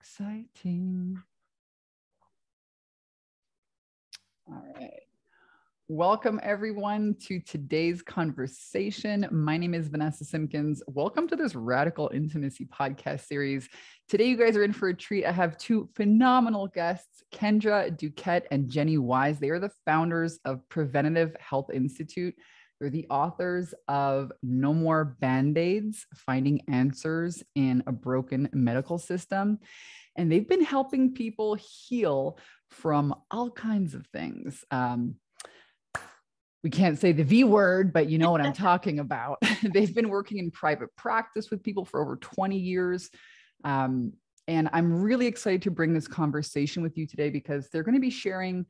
exciting. All right. Welcome, everyone, to today's conversation. My name is Vanessa Simpkins. Welcome to this Radical Intimacy podcast series. Today, you guys are in for a treat. I have two phenomenal guests, Kendra Duquette and Jenni Wise. They are the founders of Preventative Health Institute. They're the authors of No More Band Aids Finding Answers in a Broken Medical System. And they've been helping people heal from all kinds of things. Um, we can't say the V word, but you know what I'm talking about. They've been working in private practice with people for over 20 years. Um, and I'm really excited to bring this conversation with you today because they're going to be sharing,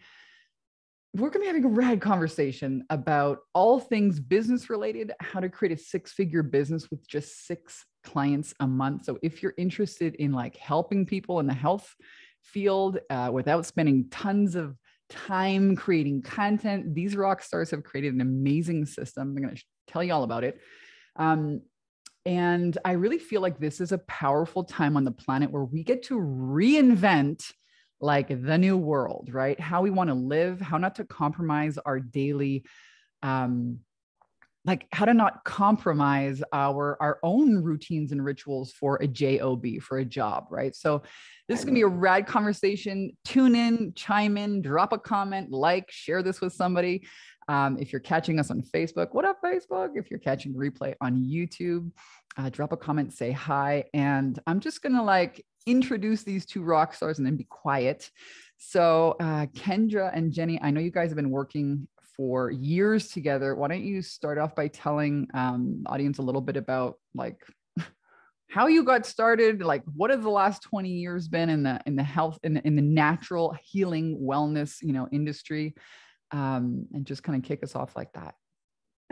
we're going to be having a rad conversation about all things business related, how to create a six figure business with just six clients a month. So if you're interested in like helping people in the health field uh, without spending tons of time creating content. These rock stars have created an amazing system. I'm going to tell you all about it. Um, and I really feel like this is a powerful time on the planet where we get to reinvent like the new world, right? How we want to live, how not to compromise our daily um, like how to not compromise our our own routines and rituals for a job for a job right? So this is going to be a rad conversation. Tune in chime in drop a comment like share this with somebody um, if you're catching us on facebook what up facebook? If you're catching replay on youtube uh, drop a comment say hi. And i'm just going to like introduce these two rock stars and then be quiet. So uh, kendra and jenni i know you guys have been working for years together. Why don't you start off by telling um, audience a little bit about like how you got started, like what have the last 20 years been in the in the health in the, in the natural healing wellness you know industry, um, and just kind of kick us off like that.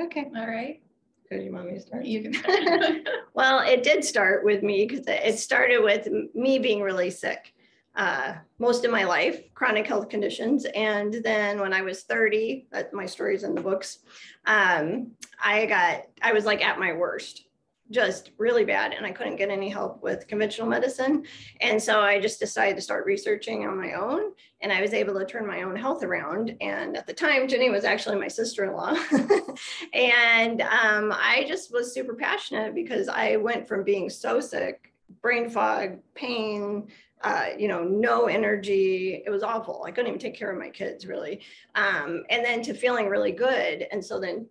Okay, all right. Because you want me to start? You can. well, it did start with me because it started with me being really sick uh, most of my life, chronic health conditions. And then when I was 30, that my story's in the books, um, I got, I was like at my worst, just really bad. And I couldn't get any help with conventional medicine. And so I just decided to start researching on my own. And I was able to turn my own health around. And at the time, Jenni was actually my sister in law. and um, I just was super passionate because I went from being so sick, brain fog, pain, uh, you know, no energy. It was awful. I couldn't even take care of my kids really. Um, and then to feeling really good. And so then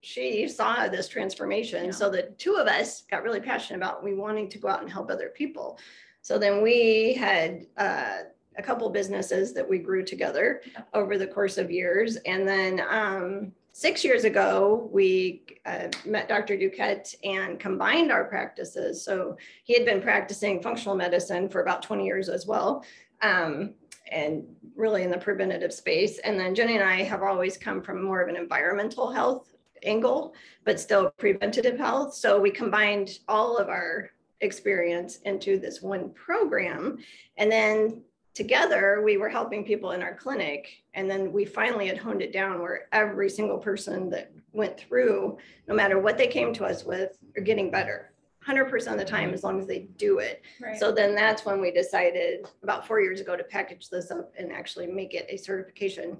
she saw this transformation. Yeah. So the two of us got really passionate about we wanting to go out and help other people. So then we had uh, a couple businesses that we grew together over the course of years. And then um, six years ago, we uh, met Dr. Duquette and combined our practices. So he had been practicing functional medicine for about 20 years as well. Um, and really in the preventative space. And then Jenni and I have always come from more of an environmental health angle, but still preventative health. So we combined all of our experience into this one program. And then together we were helping people in our clinic and then we finally had honed it down where every single person that went through no matter what they came to us with are getting better 100% of the time as long as they do it right. so then that's when we decided about four years ago to package this up and actually make it a certification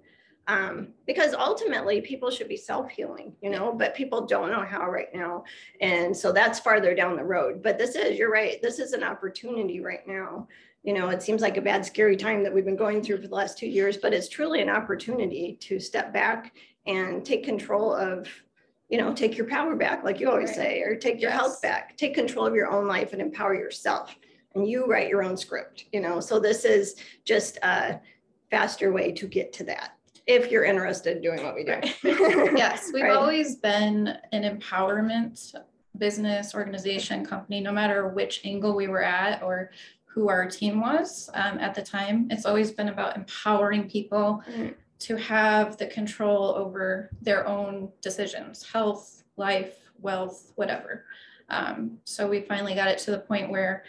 um, because ultimately people should be self-healing you know but people don't know how right now and so that's farther down the road but this is you're right this is an opportunity right now you know, it seems like a bad, scary time that we've been going through for the last two years, but it's truly an opportunity to step back and take control of, you know, take your power back, like you always right. say, or take your yes. health back, take control of your own life and empower yourself. And you write your own script, you know. So this is just a faster way to get to that if you're interested in doing what we do. yes, we've right. always been an empowerment business, organization, company, no matter which angle we were at or who our team was um, at the time. It's always been about empowering people mm-hmm. to have the control over their own decisions, health, life, wealth, whatever. Um, so we finally got it to the point where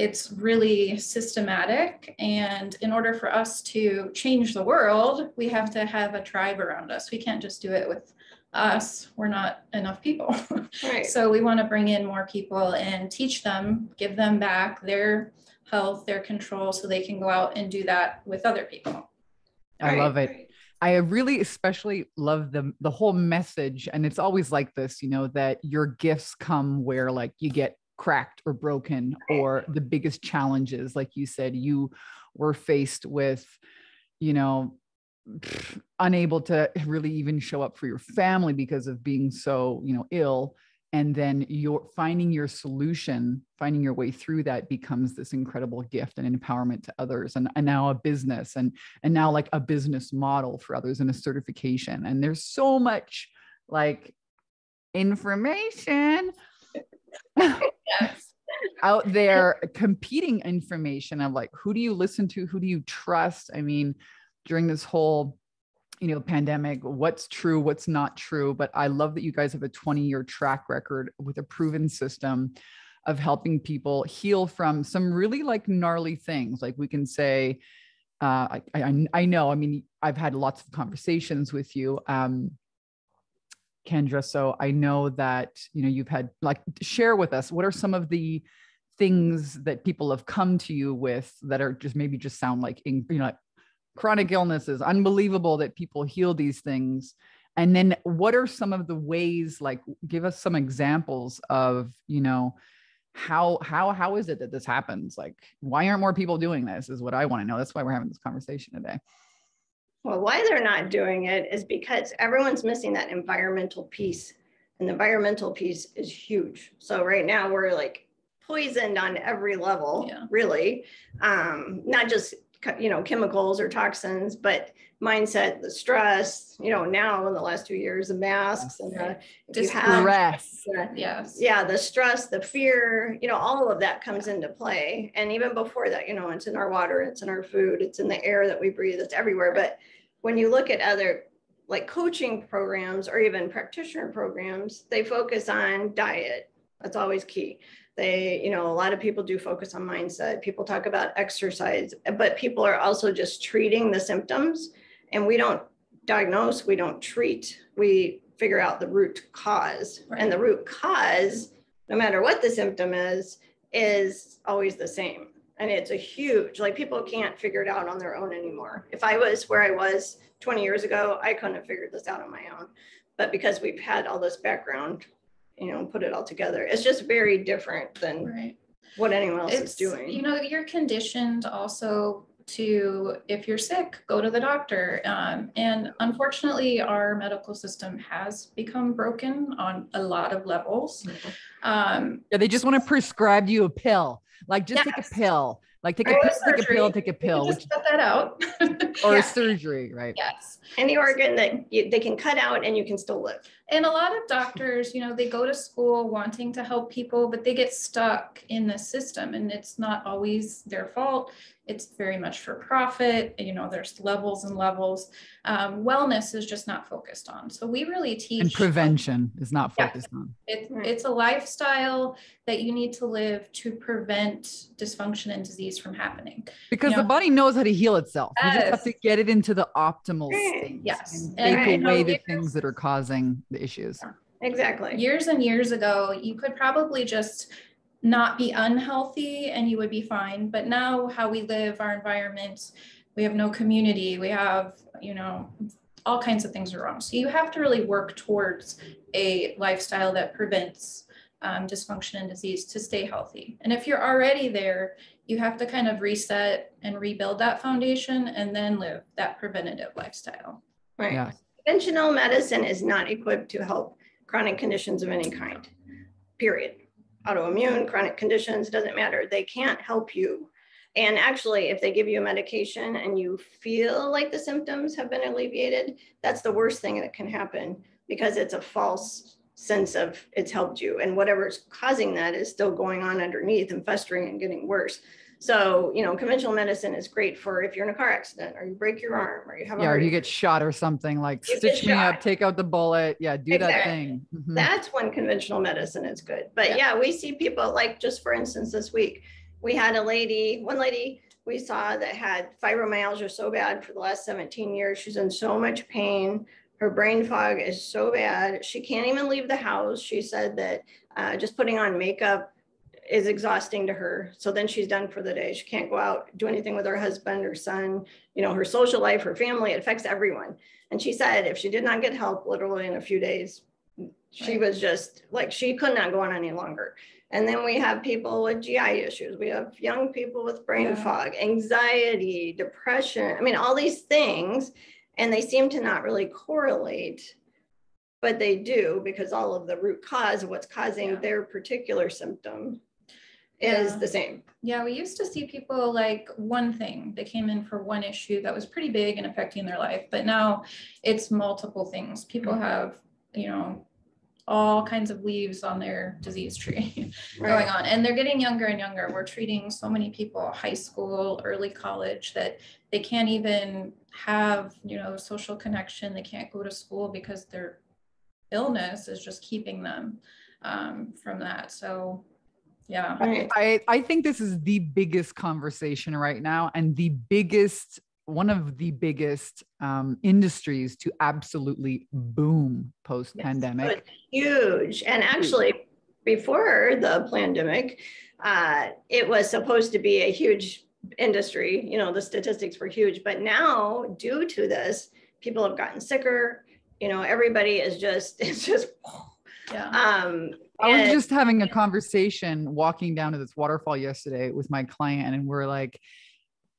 it's really systematic. And in order for us to change the world, we have to have a tribe around us. We can't just do it with us, we're not enough people. Right. so we want to bring in more people and teach them, give them back their health, their control, so they can go out and do that with other people. I love it. I really especially love the the whole message and it's always like this, you know, that your gifts come where like you get cracked or broken or the biggest challenges like you said you were faced with you know unable to really even show up for your family because of being so you know ill. And then you're finding your solution finding your way through that becomes this incredible gift and empowerment to others and, and now a business and and now like a business model for others and a certification. And there's so much like information out there competing information of like who do you listen to? Who do you trust? I mean during this whole you know pandemic what's true what's not true? But i love that you guys have a 20 year track record with a proven system of helping people heal from some really like gnarly things. Like we can say uh, I, I, I know i mean i've had lots of conversations with you. Um, kendra so i know that you know you've had like share with us what are some of the things that people have come to you with that are just maybe just sound like you know like chronic illnesses unbelievable that people heal these things? And then what are some of the ways like give us some examples of you know how how how is it that this happens? Like why aren't more people doing this is what i want to know. That's why we're having this conversation today well why they're not doing it is because everyone's missing that environmental piece and the environmental piece is huge so right now we're like poisoned on every level yeah. really um not just you know chemicals or toxins but mindset the stress you know now in the last two years the masks and the stress. yes. Yeah the stress the fear you know all of that comes into play. And even before that you know it's in our water it's in our food it's in the air that we breathe it's everywhere. But when you look at other like coaching programs or even practitioner programs they focus on diet. That's always key they, you know, a lot of people do focus on mindset. People talk about exercise, but people are also just treating the symptoms. And we don't diagnose, we don't treat, we figure out the root cause. Right. And the root cause, no matter what the symptom is, is always the same. And it's a huge, like people can't figure it out on their own anymore. If I was where I was 20 years ago, I couldn't have figured this out on my own. But because we've had all this background you know, put it all together. It's just very different than right. what anyone else it's, is doing. You know, you're conditioned also to if you're sick go to the doctor um, and unfortunately our medical system has become broken on a lot of levels mm-hmm. um, yeah they just want to prescribe you a pill like just yes. take a pill like take a, pill, take a pill, take a pill. Just cut that out. or yeah. surgery, right? Yes. Any organ that you, they can cut out and you can still live. And a lot of doctors, you know, they go to school wanting to help people, but they get stuck in the system and it's not always their fault it's very much for profit you know there's levels and levels. Um, wellness is just not focused on. So we really teach and prevention is not focused yeah, on. It, it's a lifestyle that you need to live to prevent dysfunction and disease from happening. Because you know? the body knows how to heal itself. Yes. you just have to get it into the optimal state yes. and take away the things that are causing the issues. Yeah, exactly. Years and years ago you could probably just not be unhealthy and you would be fine. But now, how we live, our environment, we have no community, we have, you know, all kinds of things are wrong. So you have to really work towards a lifestyle that prevents um, dysfunction and disease to stay healthy. And if you're already there, you have to kind of reset and rebuild that foundation and then live that preventative lifestyle. Right. Yeah. Conventional medicine is not equipped to help chronic conditions of any kind, period autoimmune, chronic conditions, doesn't matter. They can't help you. And actually, if they give you a medication and you feel like the symptoms have been alleviated, that's the worst thing that can happen because it's a false sense of it's helped you. And whatever's causing that is still going on underneath and festering and getting worse. So, you know, conventional medicine is great for if you're in a car accident or you break your arm or you have yeah, or you get shot or something like you stitch me up, take out the bullet. Yeah, do exactly. that thing. Mm-hmm. That's when conventional medicine is good. But yeah. yeah, we see people like just for instance, this week we had a lady, one lady we saw that had fibromyalgia so bad for the last 17 years. She's in so much pain. Her brain fog is so bad. She can't even leave the house. She said that uh, just putting on makeup is exhausting to her. So then she's done for the day. She can't go out, do anything with her husband or son, you know, her social life, her family, it affects everyone. And she said if she did not get help literally in a few days, she right. was just like she could not go on any longer. And then we have people with GI issues. We have young people with brain yeah. fog, anxiety, depression. I mean, all these things, and they seem to not really correlate, but they do because all of the root cause of what's causing yeah. their particular symptom is yeah. the same. Yeah, we used to see people like one thing. They came in for one issue that was pretty big and affecting their life, but now it's multiple things. People mm-hmm. have, you know, all kinds of leaves on their disease tree right. going on and they're getting younger and younger we're treating so many people high school early college that they can't even have you know social connection they can't go to school because their illness is just keeping them um, from that so yeah I, I think this is the biggest conversation right now and the biggest one of the biggest um, industries to absolutely boom post pandemic. Yes, huge. And actually, before the pandemic, uh, it was supposed to be a huge industry. You know, the statistics were huge. But now, due to this, people have gotten sicker. You know, everybody is just, it's just, yeah. Um, I was just having a conversation walking down to this waterfall yesterday with my client, and we're like,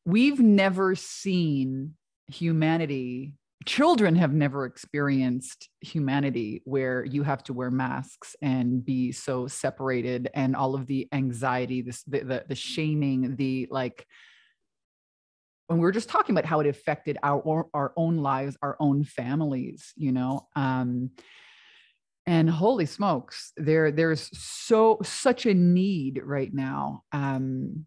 we've never seen humanity children have never experienced humanity where you have to wear masks and be so separated and all of the anxiety this the, the, the shaming the like when we were just talking about how it affected our our own lives our own families you know um and holy smokes there there's so such a need right now um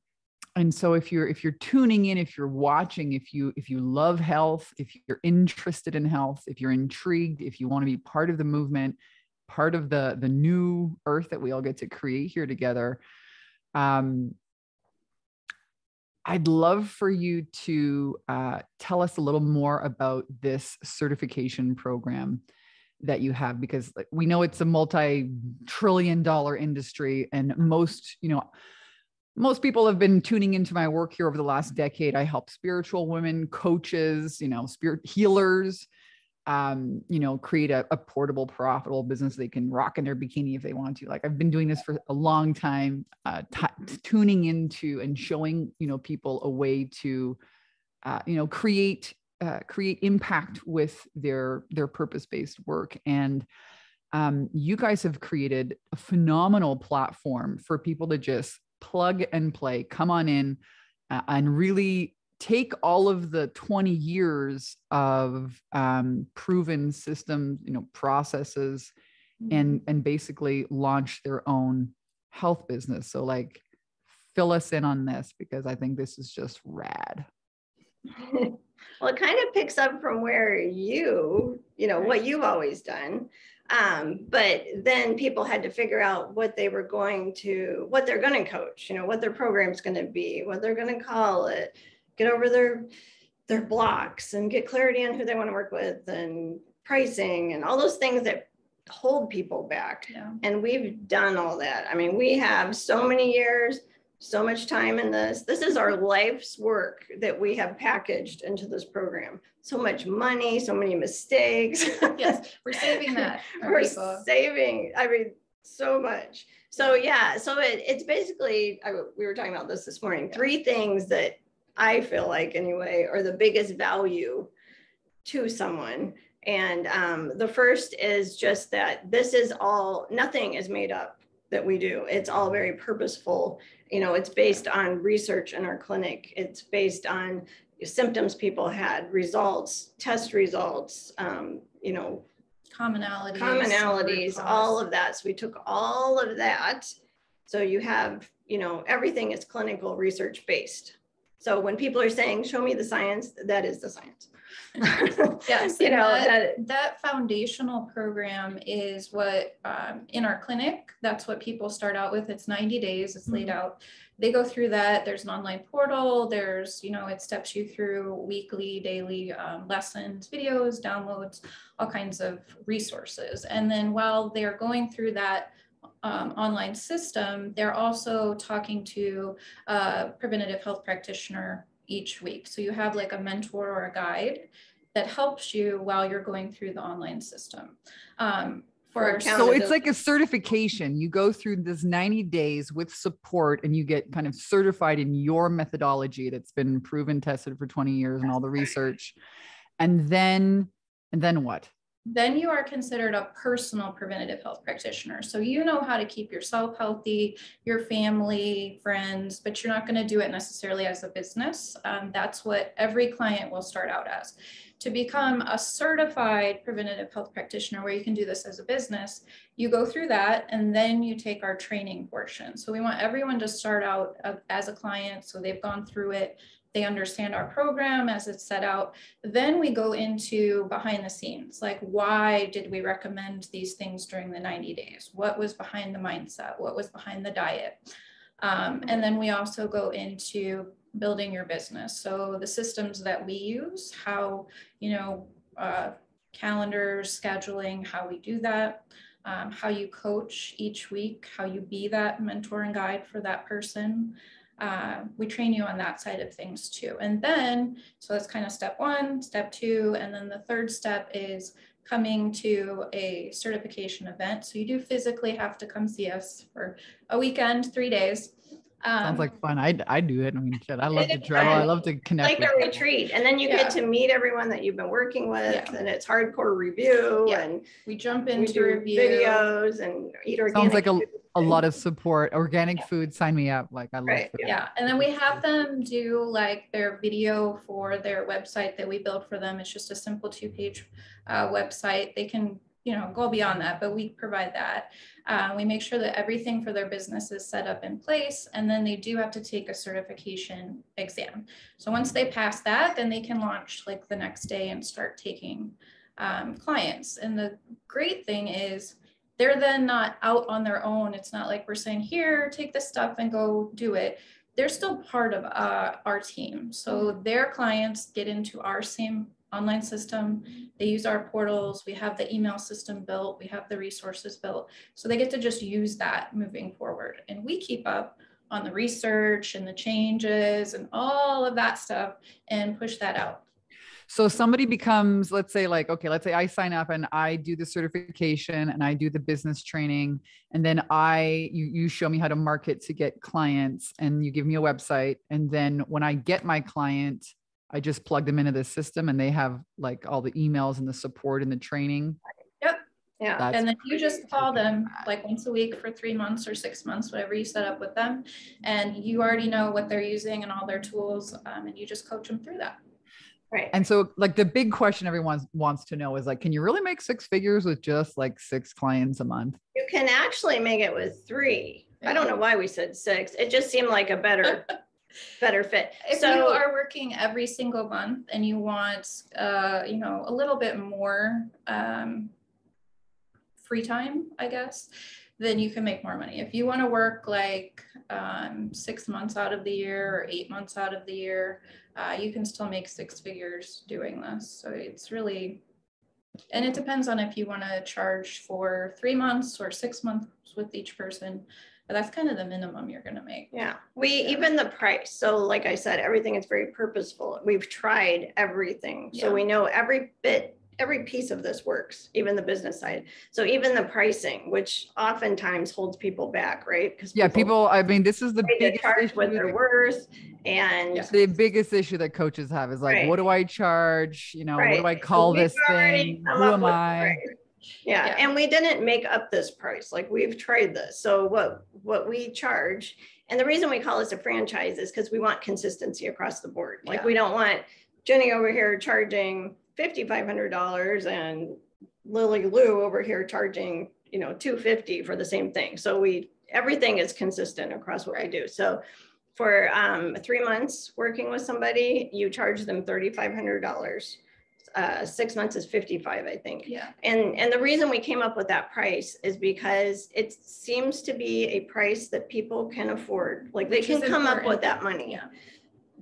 and so if you're if you're tuning in if you're watching if you if you love health if you're interested in health if you're intrigued if you want to be part of the movement part of the the new earth that we all get to create here together um I'd love for you to uh, tell us a little more about this certification program that you have because we know it's a multi-trillion dollar industry and most you know most people have been tuning into my work here over the last decade. I help spiritual women, coaches, you know, spirit healers, um, you know, create a, a, portable, profitable business they can rock in their bikini if they want to. Like I've been doing this for a long time, uh, t- tuning into and showing, you know, people a way to, uh, you know, create uh, create impact with their their purpose based work and. Um, you guys have created a phenomenal platform for people to just plug and play, come on in uh, and really take all of the 20 years of um, proven systems, you know, processes and mm-hmm. and basically launch their own health business. So like fill us in on this because I think this is just rad. well, it kind of picks up from where you, you know, what you've always done. Um, but then people had to figure out what they were going to, what they're going to coach, you know, what their program's going to be, what they're going to call it, get over their their blocks and get clarity on who they want to work with and pricing and all those things that hold people back. Yeah. And we've done all that. I mean, we have so many years so much time in this. This is our life's work that we have packaged into this program. So much money, so many mistakes. yes, we're saving that. we're people. saving, I mean, so much. So yeah, so it, it's basically, I, we were talking about this this morning, three things that I feel like anyway are the biggest value to someone. And um, the first is just that this is all, nothing is made up that we do. It's all very purposeful. You know, it's based on research in our clinic. It's based on symptoms people had, results, test results, um, you know, commonalities, commonalities, all of that. So we took all of that. So you have, you know, everything is clinical research based. So when people are saying, show me the science, that is the science. yes, you know that, that, foundational program is what um, in our clinic. That's what people start out with. It's 90 days. It's laid mm-hmm. out. They go through that. There's an online portal. There's you know it steps you through weekly, daily um, lessons, videos, downloads, all kinds of resources. And then while they're going through that um, online system, they're also talking to a preventative health practitioner each week. So you have like a mentor or a guide that helps you while you're going through the online system. Um, for so it's like a certification. You go through this 90 days with support and you get kind of certified in your methodology that's been proven, tested for 20 years and all the research. And then, and then what? Then you are considered a personal preventative health practitioner. So you know how to keep yourself healthy, your family, friends, but you're not going to do it necessarily as a business. Um, that's what every client will start out as. To become a certified preventative health practitioner, where you can do this as a business, you go through that and then you take our training portion. So we want everyone to start out as a client. So they've gone through it they understand our program as it's set out. Then we go into behind the scenes, like why did we recommend these things during the 90 days? What was behind the mindset? What was behind the diet? Um, and then we also go into building your business. So the systems that we use, how, you know, uh, calendars, scheduling, how we do that, um, how you coach each week, how you be that mentor and guide for that person uh, we train you on that side of things too. And then, so that's kind of step one, step two, and then the third step is coming to a certification event. So you do physically have to come see us for a weekend, three days. Um, Sounds like fun. I I do it. I mean, shit, I love to travel. I love to connect. Like a retreat, and then you yeah. get to meet everyone that you've been working with, yeah. and it's hardcore review, yeah. and we jump into we review videos and eat organic. Sounds like a a lot of support. Organic yeah. food, sign me up. Like I love right. food. Yeah. And then we have them do like their video for their website that we build for them. It's just a simple two page uh, website. They can, you know, go beyond that, but we provide that. Uh, we make sure that everything for their business is set up in place. And then they do have to take a certification exam. So once they pass that, then they can launch like the next day and start taking um, clients. And the great thing is, they're then not out on their own. It's not like we're saying, here, take this stuff and go do it. They're still part of uh, our team. So their clients get into our same online system. They use our portals. We have the email system built. We have the resources built. So they get to just use that moving forward. And we keep up on the research and the changes and all of that stuff and push that out. So somebody becomes, let's say, like, okay, let's say I sign up and I do the certification and I do the business training, and then I you you show me how to market to get clients, and you give me a website, and then when I get my client, I just plug them into the system, and they have like all the emails and the support and the training. Yep. Yeah. That's and then you just call them like once a week for three months or six months, whatever you set up with them. And you already know what they're using and all their tools. Um, and you just coach them through that. Right. And so like the big question everyone wants to know is like, can you really make six figures with just like six clients a month? You can actually make it with three. I don't know why we said six. It just seemed like a better better fit. If so, you are working every single month and you want uh, you know, a little bit more um free time, I guess, then you can make more money. If you want to work like um, six months out of the year or eight months out of the year, uh, you can still make six figures doing this. So it's really, and it depends on if you want to charge for three months or six months with each person. But that's kind of the minimum you're going to make. Yeah. We yeah. even the price. So, like I said, everything is very purposeful. We've tried everything. So, yeah. we know every bit every piece of this works, even the business side. So even the pricing, which oftentimes holds people back, right? Because yeah, people, I mean, this is the biggest charge what they're worth, and yeah. the biggest issue that coaches have is like, right. what do I charge? You know, right. what do I call so this thing? Who am I? Yeah. yeah, and we didn't make up this price. Like we've tried this. So what what we charge, and the reason we call this a franchise is because we want consistency across the board. Like yeah. we don't want Jenni over here charging $5,500 and Lily Lou over here charging, you know, 250 for the same thing. So we, everything is consistent across what we do. So for um, three months working with somebody, you charge them $3,500. Uh, six months is 55, I think. Yeah. And and the reason we came up with that price is because it seems to be a price that people can afford. Like they Which can come important. up with that money. Yeah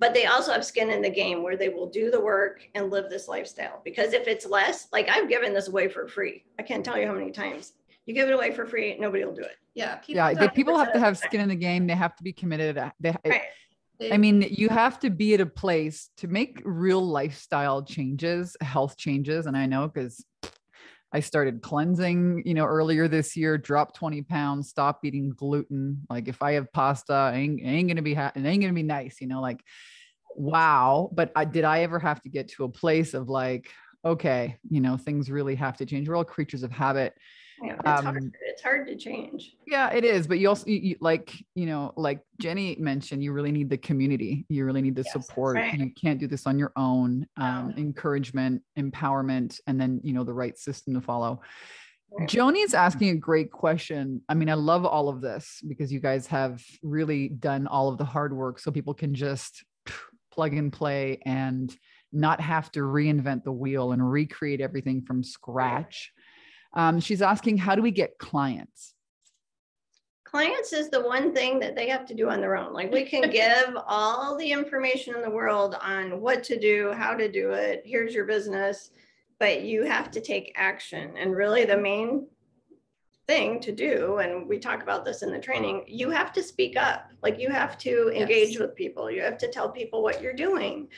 but they also have skin in the game where they will do the work and live this lifestyle. Because if it's less, like I've given this away for free. I can't tell you how many times. You give it away for free, nobody will do it. Yeah. People yeah. They, people have to have skin in the game. They have to be committed. Uh, they, right. I mean, you have to be at a place to make real lifestyle changes, health changes. And I know because I started cleansing, you know, earlier this year, dropped 20 pounds, stopped eating gluten. Like if I have pasta, ain't, ain't gonna be, ha- it ain't gonna be nice, you know, like, wow. But I, did I ever have to get to a place of like, okay, you know, things really have to change. We're all creatures of habit. Yeah, it's, um, hard. it's hard to change. Yeah, it is. But you also, you, you, like, you know, like Jenni mentioned, you really need the community. You really need the yes, support. Right. You can't do this on your own. Um, no. Encouragement, empowerment, and then, you know, the right system to follow. Right. Joni's asking a great question. I mean, I love all of this because you guys have really done all of the hard work so people can just plug and play and not have to reinvent the wheel and recreate everything from scratch. Um, she's asking, how do we get clients? Clients is the one thing that they have to do on their own. Like we can give all the information in the world on what to do, how to do it. Here's your business, but you have to take action. And really, the main thing to do and we talk about this in the training you have to speak up like you have to engage yes. with people you have to tell people what you're doing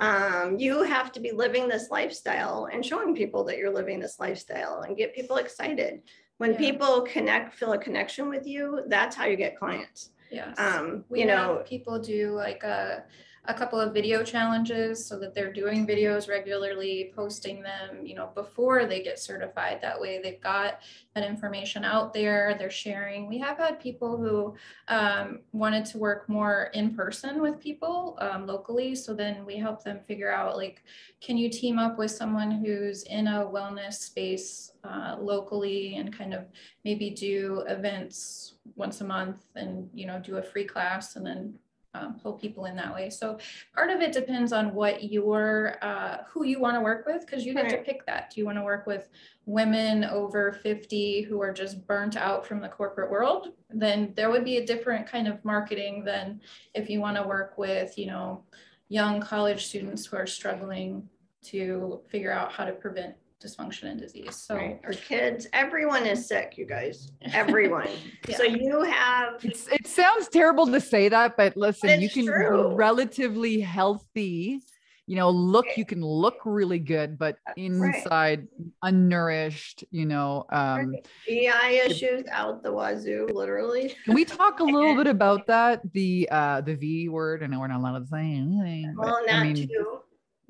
um, you have to be living this lifestyle and showing people that you're living this lifestyle and get people excited. When yeah. people connect, feel a connection with you, that's how you get clients. Yes. Um, we you know, people do like a a couple of video challenges so that they're doing videos regularly, posting them, you know, before they get certified. That way they've got that information out there, they're sharing. We have had people who um, wanted to work more in person with people um, locally. So then we help them figure out like, can you team up with someone who's in a wellness space uh, locally and kind of maybe do events once a month and, you know, do a free class and then um, pull people in that way. So part of it depends on what your uh, who you want to work with because you get right. to pick that. Do you want to work with women over 50 who are just burnt out from the corporate world? Then there would be a different kind of marketing than if you want to work with, you know, young college students who are struggling to figure out how to prevent dysfunction and disease. So right. our kids, everyone is sick, you guys. Everyone. yeah. So you have it's, it sounds terrible to say that, but listen, but you can true. relatively healthy. You know, look, you can look really good, but inside right. unnourished, you know, um GI issues out the wazoo, literally. Can we talk a little bit about that? The uh the V word. I know we're not allowed to say anything. Well, not I mean, too.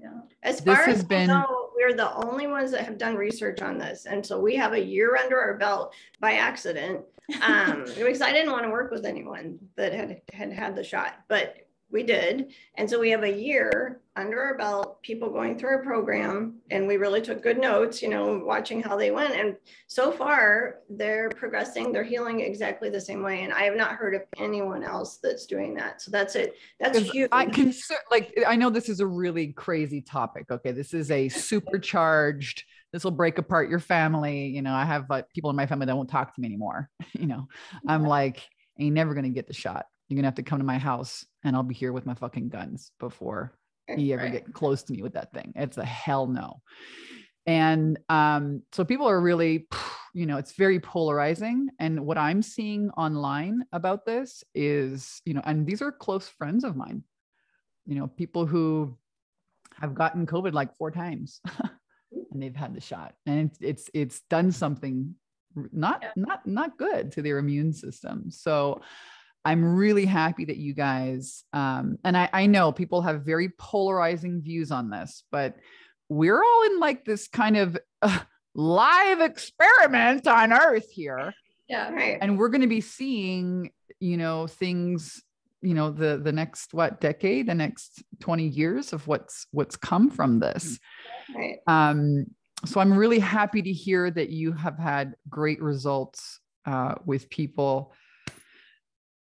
Yeah. As far this has as been know, we're the only ones that have done research on this. And so we have a year under our belt by accident. Um, because I didn't want to work with anyone that had had had the shot, but we did. And so we have a year under our belt, people going through our program, and we really took good notes, you know, watching how they went. And so far, they're progressing, they're healing exactly the same way. And I have not heard of anyone else that's doing that. So that's it. That's huge. I can like I know this is a really crazy topic. Okay. This is a supercharged this will break apart your family. You know, I have uh, people in my family that won't talk to me anymore. you know, I'm like, ain't never going to get the shot. You're gonna have to come to my house and I'll be here with my fucking guns before you ever right. get close to me with that thing. It's a hell no. And um, so people are really, you know, it's very polarizing. And what I'm seeing online about this is, you know, and these are close friends of mine, you know, people who have gotten COVID like four times and they've had the shot. And it's it's it's done something not yeah. not not good to their immune system. So I'm really happy that you guys, um, and I, I know people have very polarizing views on this, but we're all in like this kind of uh, live experiment on Earth here. Yeah. Right. And we're going to be seeing, you know, things, you know, the the next what decade, the next 20 years of what's what's come from this. Right. Um, so I'm really happy to hear that you have had great results uh, with people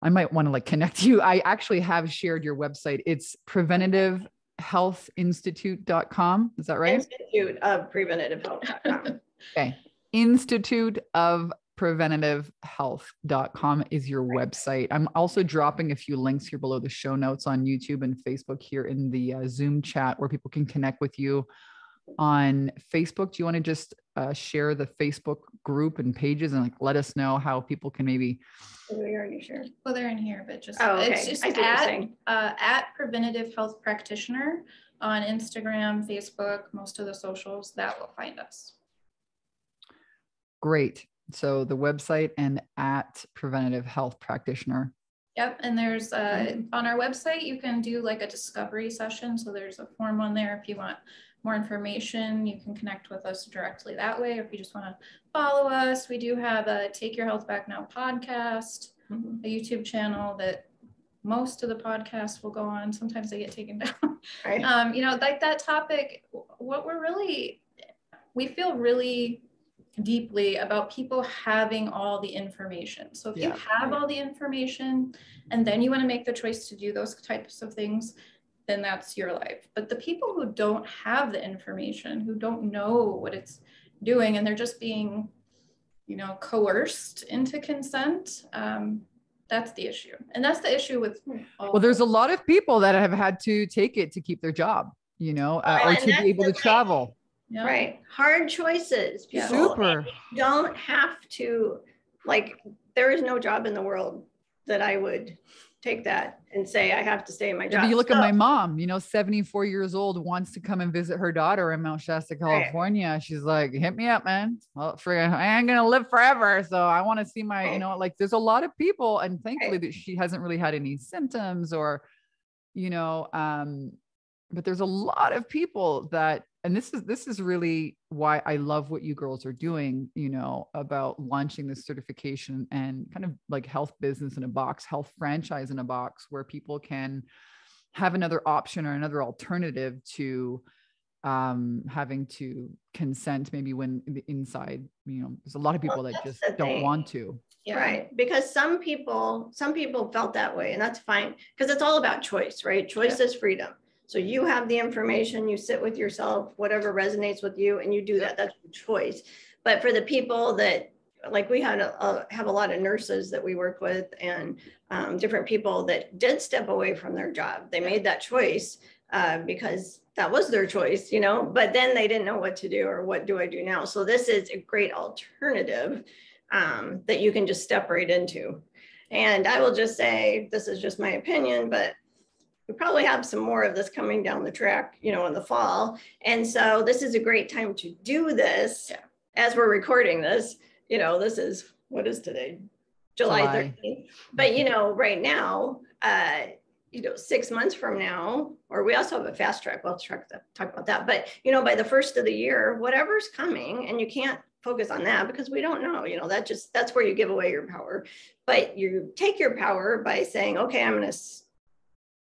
I might want to like connect you. I actually have shared your website. It's preventativehealthinstitute.com. Is that right? Institute of Preventative Health.com. okay. Institute of preventative health.com is your website. I'm also dropping a few links here below the show notes on YouTube and Facebook here in the uh, Zoom chat where people can connect with you on Facebook. Do you want to just uh, share the Facebook group and pages and like let us know how people can maybe? We already shared. Well, they're in here, but just Oh, okay. it's just I see what you're at uh, at preventative health practitioner on Instagram, Facebook, most of the socials. That will find us. Great. So the website and at preventative health practitioner. Yep, and there's uh, on our website you can do like a discovery session. So there's a form on there if you want more information. You can connect with us directly that way. Or if you just want to follow us, we do have a Take Your Health Back Now podcast, Mhm. a YouTube channel that most of the podcasts will go on. Sometimes they get taken down. Right. um, you know, like that topic, what we're really, we feel really deeply about people having all the information. So if Yeah. you have all the information and then you want to make the choice to do those types of things, then that's your life. But the people who don't have the information, who don't know what it's doing, and they're just being, you know, coerced into consent, um, that's the issue. And that's the issue with. all Well, there's a lot of people that have had to take it to keep their job, you know, uh, or to be able to travel. Yeah. Right. Hard choices. People Super. don't have to, like, there is no job in the world that I would take that and say I have to stay in my job. but you look at my mom, you know, 74 years old, wants to come and visit her daughter in Mount Shasta, Right. California. She's like, hit me up, man. Well, for I ain't gonna live forever. So I want to see my, you know, like there's a lot of people, and thankfully Right. that she hasn't really had any symptoms or, you know, um, but there's a lot of people that and this is this is really why I love what you girls are doing, you know, about launching this certification and kind of like health business in a box, health franchise in a box where people can have another option or another alternative to um having to consent maybe when the inside you know there's a lot of Well, people that just don't thing. want to Yeah. Right. Because some people, some people felt that way and that's fine. Because it's all about choice, right? Choice is freedom. So you have the information, you sit with yourself, whatever resonates with you, and you do that. That's your choice. But for the people that, like we had, a, a- have a lot of nurses that we work with and um, different people that did step away from their job. They made that choice uh, because that was their choice, you know, but then they didn't know what to do or what do I do now? So this is a great alternative um, that you can just step right into. And I will just say, this is just my opinion, but we probably have some more of this coming down the track, you know, in the fall. And so this is a great time to do this as we're recording this. You know, this is what is today? July July. 13th. But you know, right now, uh, you know, six months from now, or we also have a fast track. We'll track that, talk about that. But you know, by the first of the year, whatever's coming, and you can't focus on that because we don't know. You know, that just that's where you give away your power. But you take your power by saying, okay, I'm going to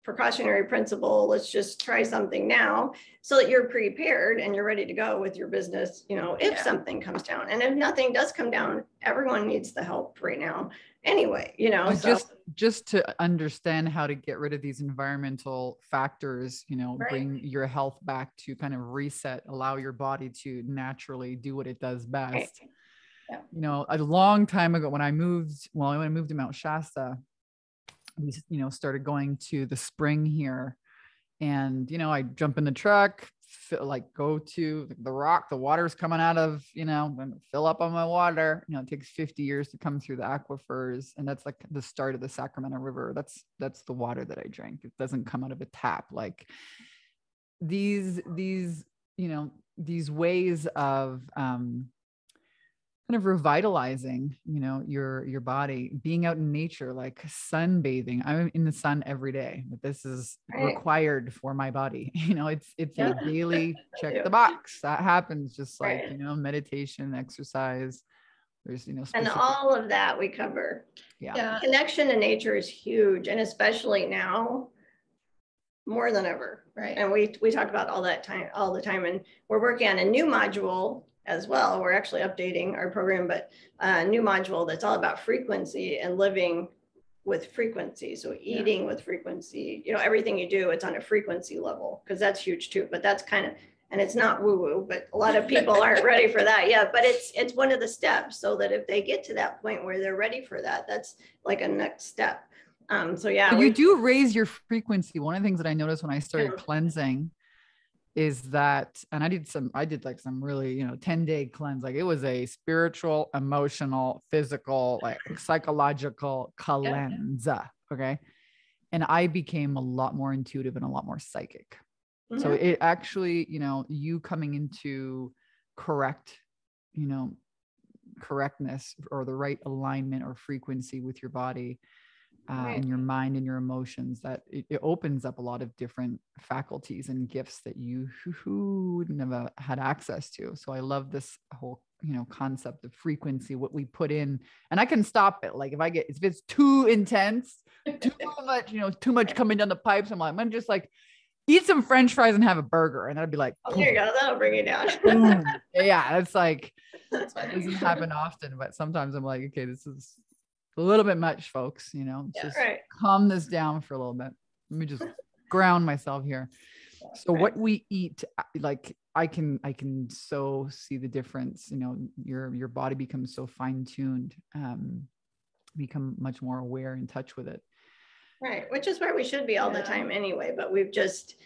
precautionary principle. Let's just try something now so that you're prepared and you're ready to go with your business, you know, if Yeah. something comes down. And if nothing does come down, everyone needs the help right now anyway, you know. So just just to understand how to get rid of these environmental factors you know Right. bring your health back to kind of reset allow your body to naturally do what it does best Yeah. you know a long time ago when i moved well when i moved to mount shasta we you know started going to the spring here. And you know i jump in the truck fill, like go to the rock the water's coming out of you know and fill up on my water. You know it takes 50 years to come through the aquifers and that's like the start of the sacramento river. That's that's the water that i drink. It doesn't come out of a tap. Like these these you know these ways of um kind of revitalizing you know your your body being out in nature like sunbathing i'm in the sun every day but this is Right. required for my body you know it's it's Yeah. a daily check the box that happens just like Right. you know meditation exercise there's you know and all of that we cover. yeah. Yeah. Connection to nature is huge, and especially now more than ever. Right. And we we talk about all that time all the time, and we're working on a new module as well. We're actually updating our program, but a new module that's all about frequency and living with frequency. So eating with frequency, you know, everything you do, it's on a frequency level because that's huge too. But that's kind of and it's not woo woo, but a lot of people aren't ready for that yet. But it's it's one of the steps so that if they get to that point where they're ready for that, that's like a next step. Um, so yeah, But we- you do raise your frequency. One of the things that I noticed when I started Yeah. cleansing is that and i did some i did like some really you know 10 day cleanse like it was a spiritual emotional physical like psychological cleanse okay? And i became a lot more intuitive and a lot more psychic. Mm-hmm. so it actually you know you coming into correct you know correctness or the right alignment or frequency with your body uh, right. and your mind and your emotions that it, it, opens up a lot of different faculties and gifts that you who wouldn't have uh, had access to. So i love this whole you know concept of frequency what we put in. And i can stop it. Like if i get if it's too intense too much you know too much coming down the pipes i'm like i'm just like eat some french fries and have a burger. And i'd be like oh, there you go. That'll bring it down. Yeah it's like it doesn't happen often but sometimes i'm like okay this is a little bit much, folks. You know, yeah, just right. calm this down for a little bit. Let me just ground myself here. So right. what we eat, like I can, I can so see the difference. You know, your your body becomes so fine tuned, um, become much more aware, in touch with it. Right, which is where we should be all yeah. the time anyway. But we've just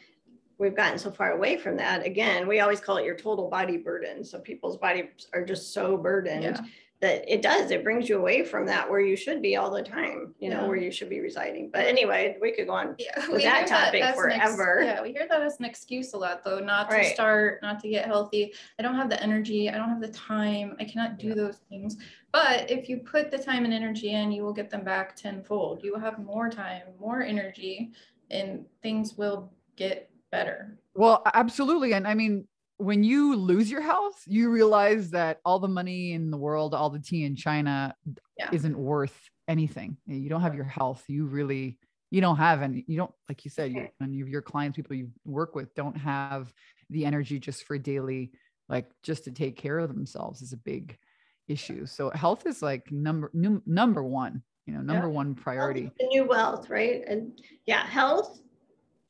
we've gotten so far away from that. Again, we always call it your total body burden. So people's bodies are just so burdened. Yeah that it does it brings you away from that where you should be all the time you know where you should be residing. But anyway we could go on yeah, with that topic that forever ex- yeah we hear that as an excuse a lot though not to start not to get healthy. I don't have the energy i don't have the time i cannot do yeah. those things. But if you put the time and energy in you will get them back tenfold. You will have more time more energy and things will get better. Well absolutely and i mean when you lose your health, you realize that all the money in the world, all the tea in China yeah. isn't worth anything. You don't have your health. You really, you don't have any, you don't, like you said, you, and your clients, people you work with don't have the energy just for daily, like just to take care of themselves is a big issue. So health is like number, num, number one, you know, number yeah. one priority. The new wealth, right? And yeah, health,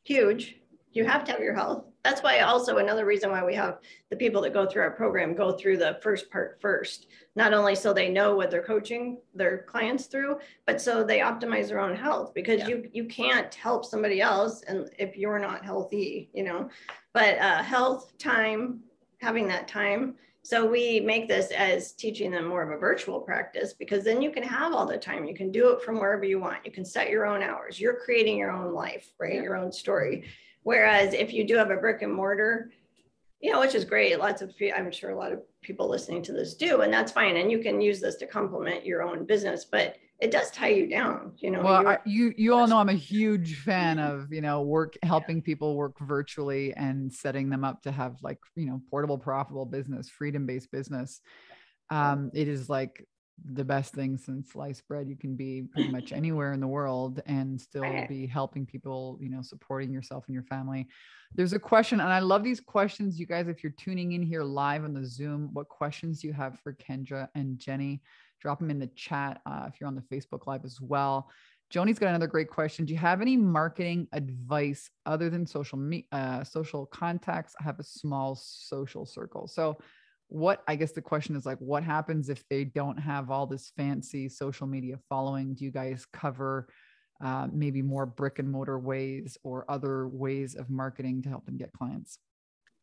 huge. You have to have your health that's why also another reason why we have the people that go through our program go through the first part first not only so they know what they're coaching their clients through but so they optimize their own health because yeah. you you can't help somebody else and if you're not healthy you know but uh, health time having that time so we make this as teaching them more of a virtual practice because then you can have all the time. You can do it from wherever you want. You can set your own hours. You're creating your own life, right? Yeah. Your own story. Whereas if you do have a brick and mortar, you know, which is great. Lots of, I'm sure a lot of people listening to this do, and that's fine. And you can use this to complement your own business, but it does tie you down, you know. Well, I, you you all know I'm a huge fan of you know work helping people work virtually and setting them up to have like you know portable, profitable business, freedom based business. Um, it is like the best thing since sliced bread you can be pretty much anywhere in the world and still be helping people you know supporting yourself and your family there's a question and i love these questions you guys if you're tuning in here live on the zoom what questions do you have for kendra and jenni drop them in the chat uh, if you're on the facebook live as well Joni's got another great question. Do you have any marketing advice other than social me- uh, social contacts? I have a small social circle. So what i guess the question is like what happens if they don't have all this fancy social media following do you guys cover uh, maybe more brick and mortar ways or other ways of marketing to help them get clients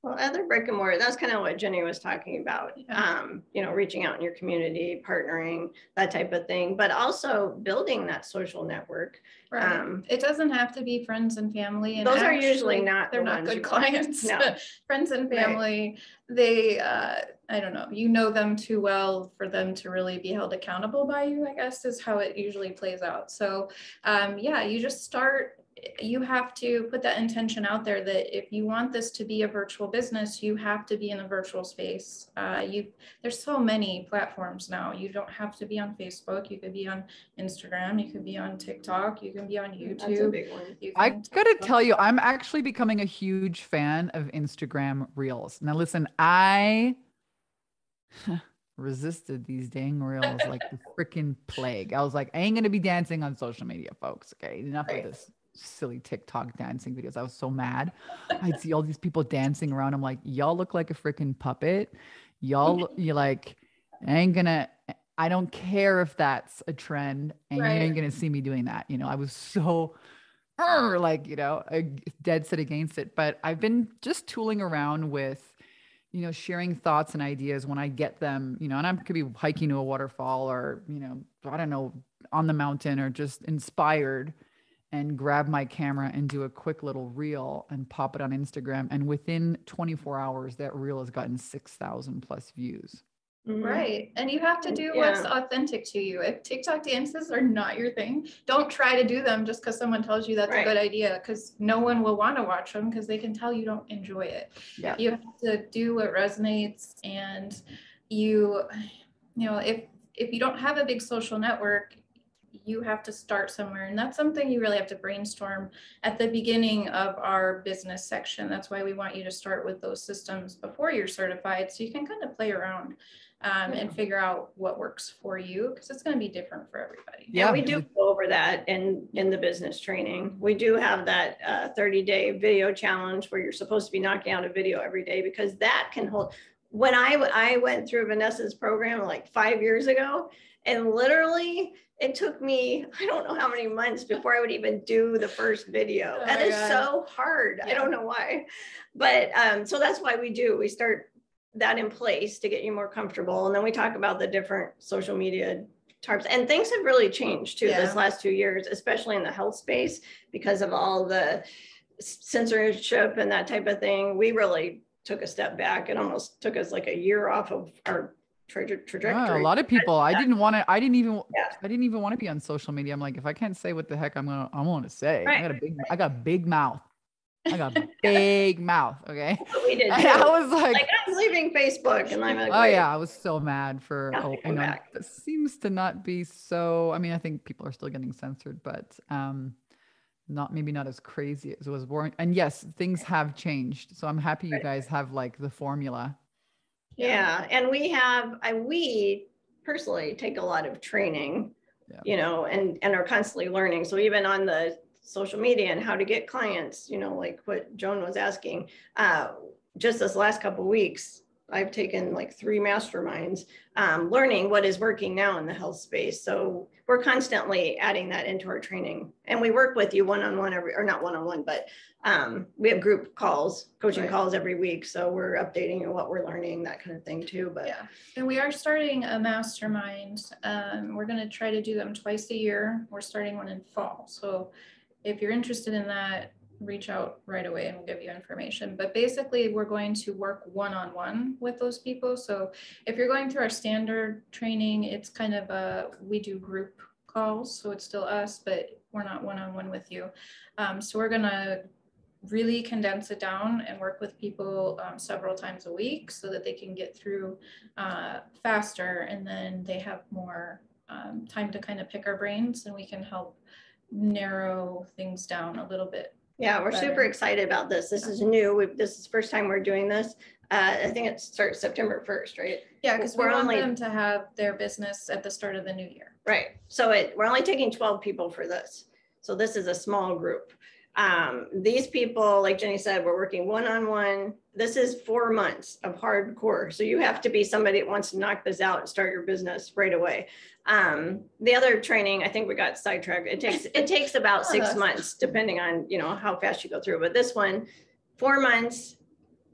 well, other brick and mortar, that's kind of what Jenni was talking about. Um, you know, reaching out in your community, partnering, that type of thing, but also building that social network. Right. Um, it doesn't have to be friends and family. And those actually, are usually not they're the not good clients. No. friends and family, right. they uh, I don't know, you know them too well for them to really be held accountable by you, I guess is how it usually plays out. So um, yeah, you just start you have to put that intention out there that if you want this to be a virtual business, you have to be in a virtual space. Uh, you there's so many platforms now. You don't have to be on Facebook. You could be on Instagram. You could be on TikTok. You can be on YouTube. That's a big one. I gotta tell you, I'm actually becoming a huge fan of Instagram Reels. Now, listen, I. resisted these dang reels like the freaking plague. I was like, I ain't gonna be dancing on social media, folks. Okay, enough right. of this silly TikTok dancing videos. I was so mad. I'd see all these people dancing around. I'm like, y'all look like a freaking puppet. Y'all, you like, ain't gonna. I don't care if that's a trend, and right. you ain't gonna see me doing that. You know, I was so. like you know dead set against it but i've been just tooling around with you know sharing thoughts and ideas when i get them you know and i could be hiking to a waterfall or you know i don't know on the mountain or just inspired and grab my camera and do a quick little reel and pop it on instagram. And within 24 hours that reel has gotten 6000 plus views Mm-hmm. Right. And you have to do yeah. what's authentic to you. If TikTok dances are not your thing, don't try to do them just because someone tells you that's right. a good idea because no one will want to watch them because they can tell you don't enjoy it. Yeah. You have to do what resonates and you you know, if if you don't have a big social network, you have to start somewhere and that's something you really have to brainstorm at the beginning of our business section that's why we want you to start with those systems before you're certified so you can kind of play around um, and figure out what works for you because it's going to be different for everybody. Yeah, we do go over that in in the business training. We do have that uh, 30 day video challenge where you're supposed to be knocking out a video every day because that can hold. When I I went through Vanessa's program like five years ago, and literally it took me I don't know how many months before I would even do the first video. Oh that is God. so hard. Yeah. I don't know why, but um, so that's why we do. We start that in place to get you more comfortable. And then we talk about the different social media types and things have really changed too yeah. this last two years, especially in the health space because of all the censorship and that type of thing. We really took a step back. It almost took us like a year off of our trajectory. Yeah, a lot of people. I didn't want to. I didn't even. Yeah. I didn't even want to be on social media. I'm like, if I can't say what the heck I'm gonna, I want to say. Right. I got a big. I got a big mouth. I got a big mouth. Okay. We did. I was like, like, I'm leaving Facebook, and I'm like, oh yeah, I was so mad for. Oh, you know, it seems to not be so. I mean, I think people are still getting censored, but um, not maybe not as crazy as it was born. And yes, things have changed. So I'm happy you guys have like the formula. Yeah, yeah. and we have. I we personally take a lot of training. Yeah. You know, and and are constantly learning. So even on the social media and how to get clients, you know, like what Joan was asking. Uh, just this last couple weeks, I've taken like three masterminds, um, learning what is working now in the health space. So we're constantly adding that into our training, and we work with you one on one every, or not one on one, but um, we have group calls, coaching right. calls every week. So we're updating what we're learning, that kind of thing too. But yeah, and we are starting a mastermind. Um, we're going to try to do them twice a year. We're starting one in fall, so if you're interested in that, reach out right away and we'll give you information. But basically, we're going to work one on one with those people. So if you're going through our standard training, it's kind of a we do group calls. So it's still us, but we're not one on one with you. Um, so we're going to really condense it down and work with people um, several times a week so that they can get through uh, faster and then they have more um, time to kind of pick our brains and we can help narrow things down a little bit. Yeah, we're better. super excited about this. This is new. we this is the first time we're doing this. Uh, I think it starts September 1st, right? Yeah, because we're we want only, them to have their business at the start of the new year. Right. So it, we're only taking 12 people for this. So this is a small group. Um, these people, like Jenni said, we're working one-on-one. This is four months of hardcore. So you have to be somebody that wants to knock this out and start your business right away. Um, the other training, I think we got sidetracked. It takes it takes about six months, depending on you know how fast you go through. But this one, four months,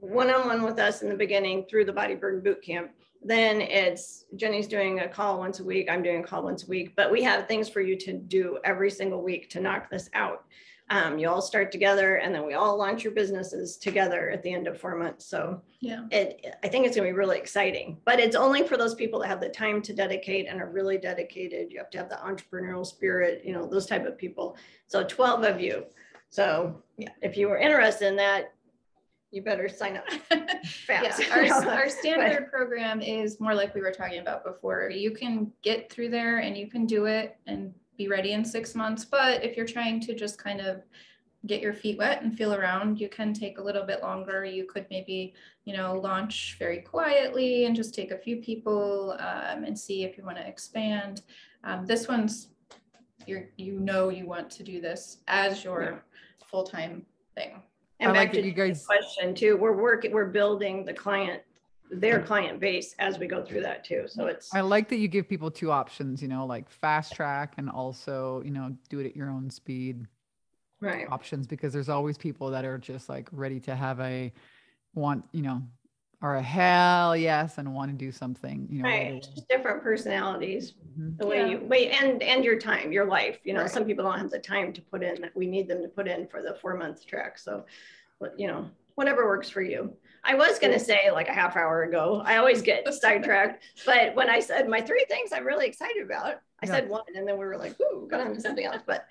one-on-one with us in the beginning through the body burden boot camp. Then it's Jenni's doing a call once a week. I'm doing a call once a week, but we have things for you to do every single week to knock this out. Um, you all start together and then we all launch your businesses together at the end of four months. So yeah, it, I think it's gonna be really exciting, but it's only for those people that have the time to dedicate and are really dedicated. You have to have the entrepreneurial spirit, you know, those type of people. So 12 of you. So yeah, if you were interested in that, you better sign up fast. yeah, our, our standard but, program is more like we were talking about before. You can get through there and you can do it and be ready in six months. But if you're trying to just kind of get your feet wet and feel around, you can take a little bit longer. You could maybe, you know, launch very quietly and just take a few people um, and see if you want to expand. Um, this one's you're you know you want to do this as your yeah. full time thing. And I back like to you guys question too. We're working. We're building the client their client base as we go through that too. So it's I like that you give people two options, you know, like fast track and also, you know, do it at your own speed. right. options because there's always people that are just like ready to have a want, you know, or a hell yes and want to do something, you know. right. Just different personalities, mm-hmm. the way yeah. you wait and and your time, your life. You know, right. some people don't have the time to put in that we need them to put in for the four month track. So, you know, whatever works for you. I was going to say like a half hour ago, I always get sidetracked. But when I said my three things I'm really excited about, I yeah. said one, and then we were like, "Ooh, got on to something else." But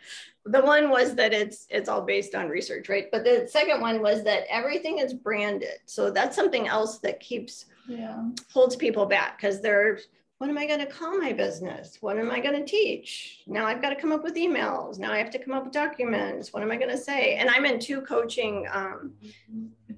the one was that it's it's all based on research, right? But the second one was that everything is branded, so that's something else that keeps yeah holds people back because they're what am I going to call my business? What am I going to teach? Now I've got to come up with emails. Now I have to come up with documents. What am I going to say? And I'm in two coaching um,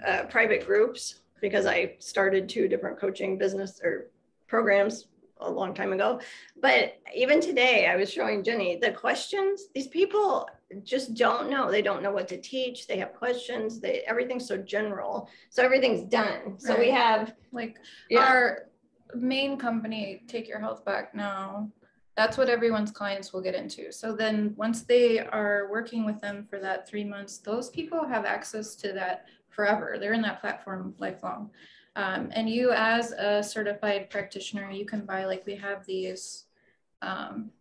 uh, private groups because I started two different coaching business or programs a long time ago. But even today, I was showing Jenni the questions. These people just don't know. They don't know what to teach. They have questions. They everything's so general. So everything's done. So right. we have like yeah. our main company, Take Your Health Back Now. That's what everyone's clients will get into. So then once they are working with them for that three months, those people have access to that forever. They're in that platform lifelong. Um, and you as a certified practitioner, you can buy like we have these um,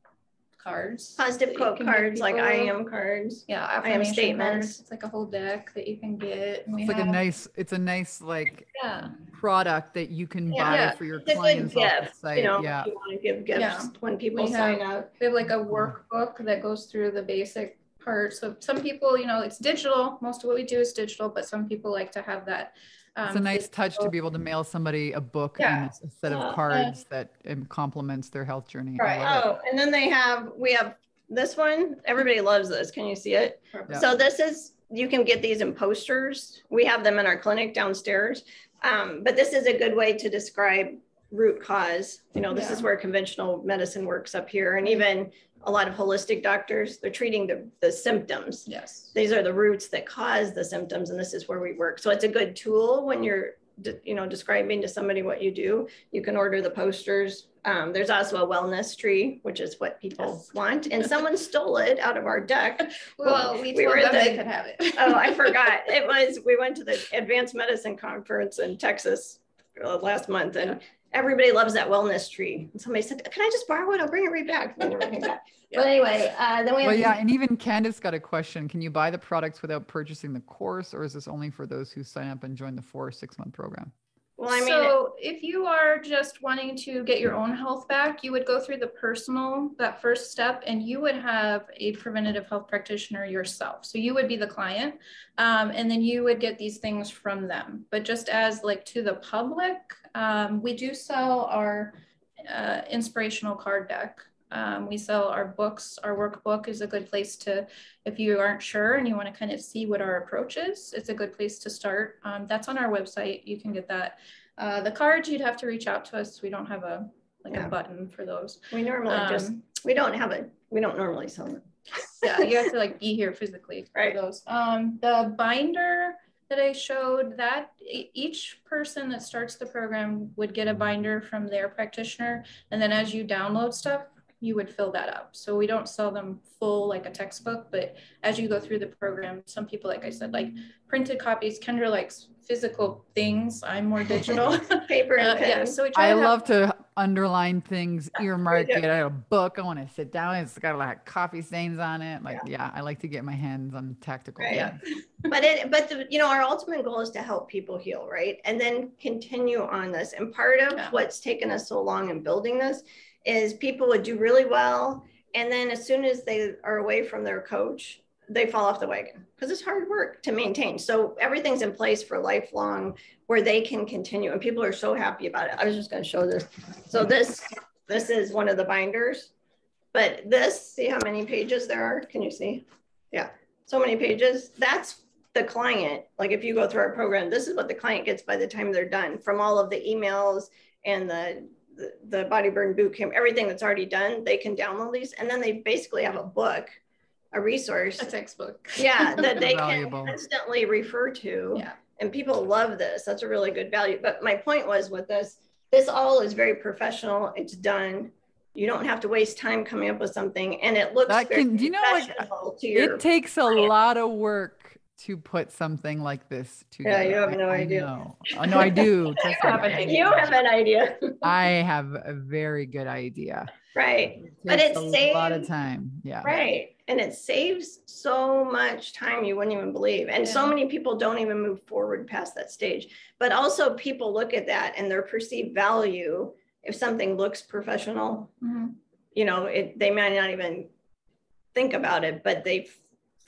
cards. Positive quote cards, like I am cards. Yeah, I am statements. Cards. It's like a whole deck that you can get. it's like have, a nice, it's a nice like yeah. product that you can yeah. buy yeah. for your it's clients a good gift, You know, yeah. you want to give gifts yeah. when people we sign have, up. We have like a workbook that goes through the basic parts. So some people, you know, it's digital. Most of what we do is digital, but some people like to have that it's a um, nice touch to be able to mail somebody a book yeah. and a set of uh, cards that um, complements their health journey. Right. Oh, it. and then they have, we have this one. Everybody loves this. Can you see it? Yeah. So this is, you can get these in posters. We have them in our clinic downstairs. Um, but this is a good way to describe root cause. You know, this yeah. is where conventional medicine works up here. And even a lot of holistic doctors, they're treating the, the symptoms. Yes. These are the roots that cause the symptoms, and this is where we work. So it's a good tool when you're, you know, describing to somebody what you do. You can order the posters. Um, there's also a wellness tree, which is what people yes. want, and someone stole it out of our deck. well, we, we were them the, they could have it. oh, I forgot. It was we went to the Advanced Medicine Conference in Texas uh, last month, and yeah everybody loves that wellness tree. And somebody said, "Can I just borrow it? I'll bring it right back." And back. yeah. But anyway, uh, then we. Well, yeah, and even Candace got a question: Can you buy the products without purchasing the course, or is this only for those who sign up and join the four or six month program? Well, I mean, so if you are just wanting to get your own health back, you would go through the personal, that first step, and you would have a preventative health practitioner yourself. So you would be the client, um, and then you would get these things from them. But just as like to the public, um, we do sell our uh, inspirational card deck. Um, we sell our books. Our workbook is a good place to, if you aren't sure and you want to kind of see what our approach is, it's a good place to start. Um, that's on our website. You can get that. Uh, the cards, you'd have to reach out to us. We don't have a like yeah. a button for those. We normally um, just, we don't have it. We don't normally sell them. yeah, you have to like be here physically right. for those. Um, the binder that I showed that each person that starts the program would get a binder from their practitioner. And then as you download stuff, you would fill that up. So we don't sell them full like a textbook, but as you go through the program, some people, like I said, like printed copies. Kendra likes physical things. I'm more digital. Paper and uh, pen. Yeah, so we try I to love to underline things, earmark it. I have a book. I want to sit down. It's got like coffee stains on it. Like, yeah, yeah I like to get my hands on tactical. Right. Yeah. but it, but the, you know, our ultimate goal is to help people heal, right? And then continue on this. And part of yeah. what's taken us so long in building this is people would do really well. And then as soon as they are away from their coach, they fall off the wagon because it's hard work to maintain. So everything's in place for lifelong where they can continue. And people are so happy about it. I was just going to show this. So this, this is one of the binders, but this, see how many pages there are? Can you see? Yeah. So many pages. That's the client. Like if you go through our program, this is what the client gets by the time they're done from all of the emails and the the, body burn boot camp, everything that's already done, they can download these. And then they basically have a book, a resource. A textbook. Yeah, that they can constantly refer to. Yeah. And people love this. That's a really good value. But my point was with this, this all is very professional. It's done. you don't have to waste time coming up with something and it looks that can, you know like it takes a client. lot of work to put something like this together. Yeah, you have no I, idea. I oh, no, I do. you, have an idea. you have an idea. I have a very good idea. Right. It but it a saves a lot of time. Yeah. Right. And it saves so much time you wouldn't even believe. And yeah. so many people don't even move forward past that stage. But also people look at that and their perceived value if something looks professional, mm-hmm. you know, it, they might not even think about it, but they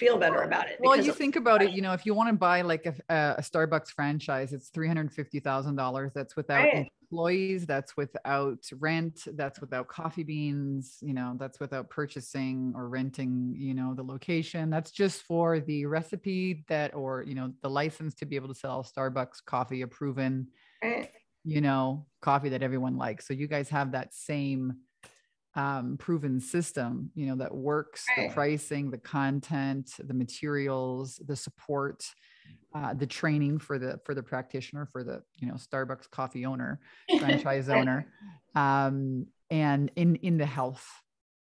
feel better about it. Well, you think about it, you know, if you want to buy like a, a Starbucks franchise, it's $350,000. That's without right. employees, that's without rent, that's without coffee beans, you know, that's without purchasing or renting, you know, the location. That's just for the recipe that, or, you know, the license to be able to sell Starbucks coffee, a proven right you know, coffee that everyone likes. So you guys have that same um, proven system, you know, that works right. the pricing, the content, the materials, the support, uh, the training for the for the practitioner, for the you know Starbucks coffee owner, franchise owner, um, and in in the health,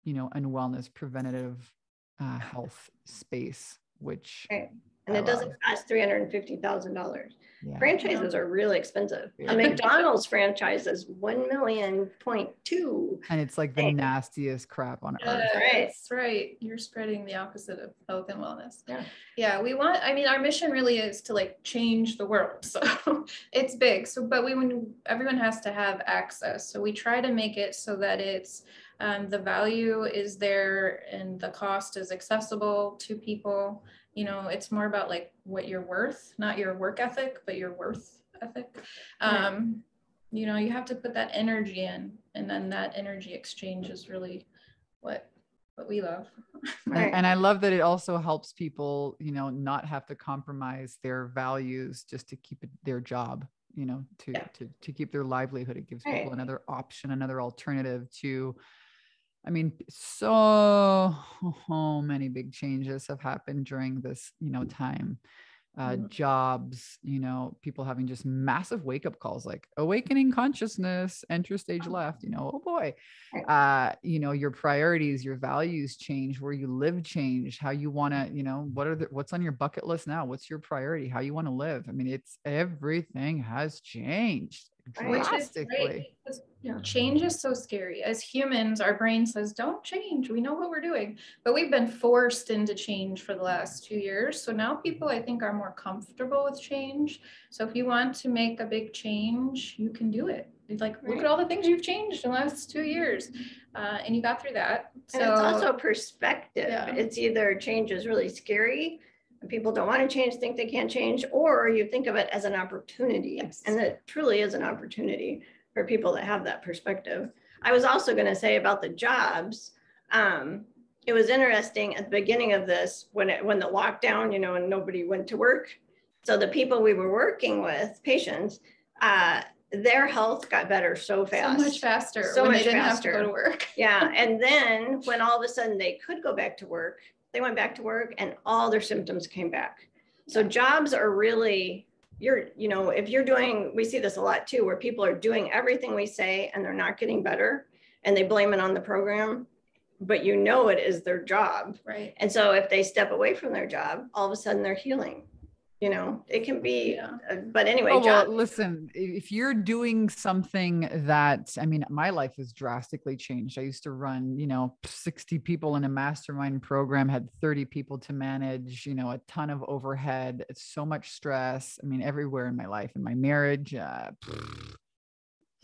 you know, and wellness preventative uh, health space, which right. And I it doesn't cost three hundred and fifty thousand dollars. Yeah. Franchises are really expensive. Yeah. A McDonald's franchise is one million point two. And it's like the nastiest crap on earth. Right. That's right. You're spreading the opposite of health and wellness. Yeah. Yeah. We want, I mean, our mission really is to like change the world. So it's big. So, but we, when everyone has to have access. So we try to make it so that it's, um, the value is there and the cost is accessible to people you know it's more about like what you're worth not your work ethic but your worth ethic. Um you know you have to put that energy in and then that energy exchange is really what what we love. And, and i love that it also helps people you know not have to compromise their values just to keep it, their job you know to, yeah. to to keep their livelihood. It gives people another option another alternative to I mean, so many big changes have happened during this, you know, time. Uh, mm-hmm. Jobs, you know, people having just massive wake up calls like awakening consciousness, enter stage uh-huh. left, you know, oh boy. Uh, you know, your priorities, your values change, where you live change, how you want to, you know, what are the, what's on your bucket list now? What's your priority? How you want to live? I mean, it's everything has changed drastically. Yeah. Change is so scary. As humans, our brain says, don't change. We know what we're doing. But we've been forced into change for the last two years. So now people, I think, are more comfortable with change. So if you want to make a big change, you can do it. Like, right. look at all the things you've changed in the last two years. Uh, and you got through that. So and it's also perspective. Yeah. It's either change is really scary people don't want to change, think they can't change, or you think of it as an opportunity. Yes. And it truly is an opportunity for people that have that perspective. I was also going to say about the jobs. Um, it was interesting at the beginning of this when it when the lockdown, you know, and nobody went to work. So the people we were working with, patients, uh, their health got better so fast. So much faster. So much faster. go to work. yeah. And then when all of a sudden they could go back to work, they went back to work and all their symptoms came back. So jobs are really you're you know if you're doing we see this a lot too where people are doing everything we say and they're not getting better and they blame it on the program but you know it is their job. Right. And so if they step away from their job all of a sudden they're healing you know it can be uh, but anyway oh, well, listen if you're doing something that i mean my life has drastically changed. I used to run you know 60 people in a mastermind program had 30 people to manage you know a ton of overhead it's so much stress. I mean everywhere in my life in my marriage uh,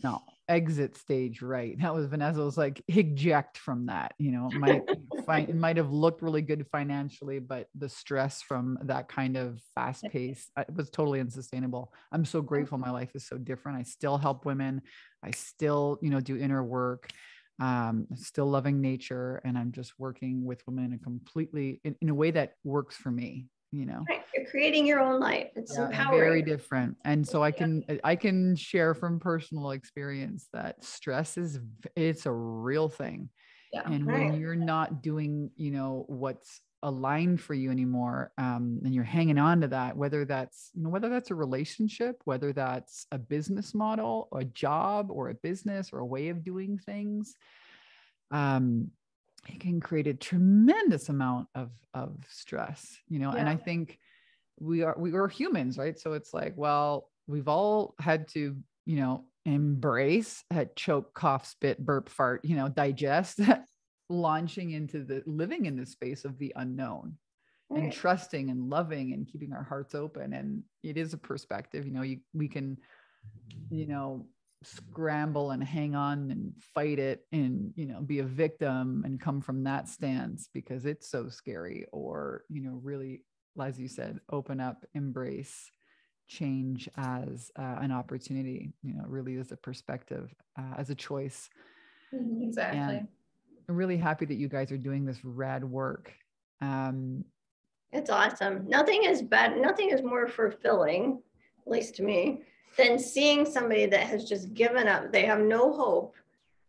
no exit stage right? That was vanessa was like eject from that you know it might find it might have looked really good financially but the stress from that kind of fast pace uh, it was totally unsustainable. I'm so grateful my life is so different. I still help women. I still you know do inner work. Um, still loving nature and i'm just working with women in a completely in, in a way that works for me you know right. you're creating your own life it's yeah, empowering very different and so i can yeah. i can share from personal experience that stress is it's a real thing yeah. and right. when you're not doing you know what's aligned for you anymore um, and you're hanging on to that whether that's you know whether that's a relationship whether that's a business model or a job or a business or a way of doing things um, it can create a tremendous amount of of stress, you know. Yeah. And I think we are we are humans, right? So it's like, well, we've all had to, you know, embrace, had choke, cough, spit, burp, fart, you know, digest, launching into the living in the space of the unknown right. and trusting and loving and keeping our hearts open. And it is a perspective, you know, you we can, you know, scramble and hang on and fight it and you know be a victim and come from that stance because it's so scary or you know really as you said open up embrace change as uh, an opportunity you know really as a perspective uh, as a choice. Mm-hmm. exactly. And i'm really happy that you guys are doing this rad work. Um, it's awesome. Nothing is bad nothing is more fulfilling at least to me than seeing somebody that has just given up they have no hope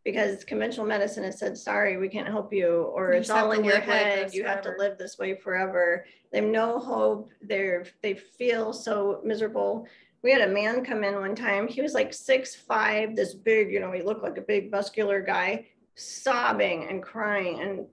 because conventional medicine has said, sorry, we can't help you, or you it's all in your head. Like you forever. have to live this way forever. They have no hope. They're they feel so miserable. We had a man come in one time. He was like six five, this big, you know, he looked like a big muscular guy, sobbing and crying, and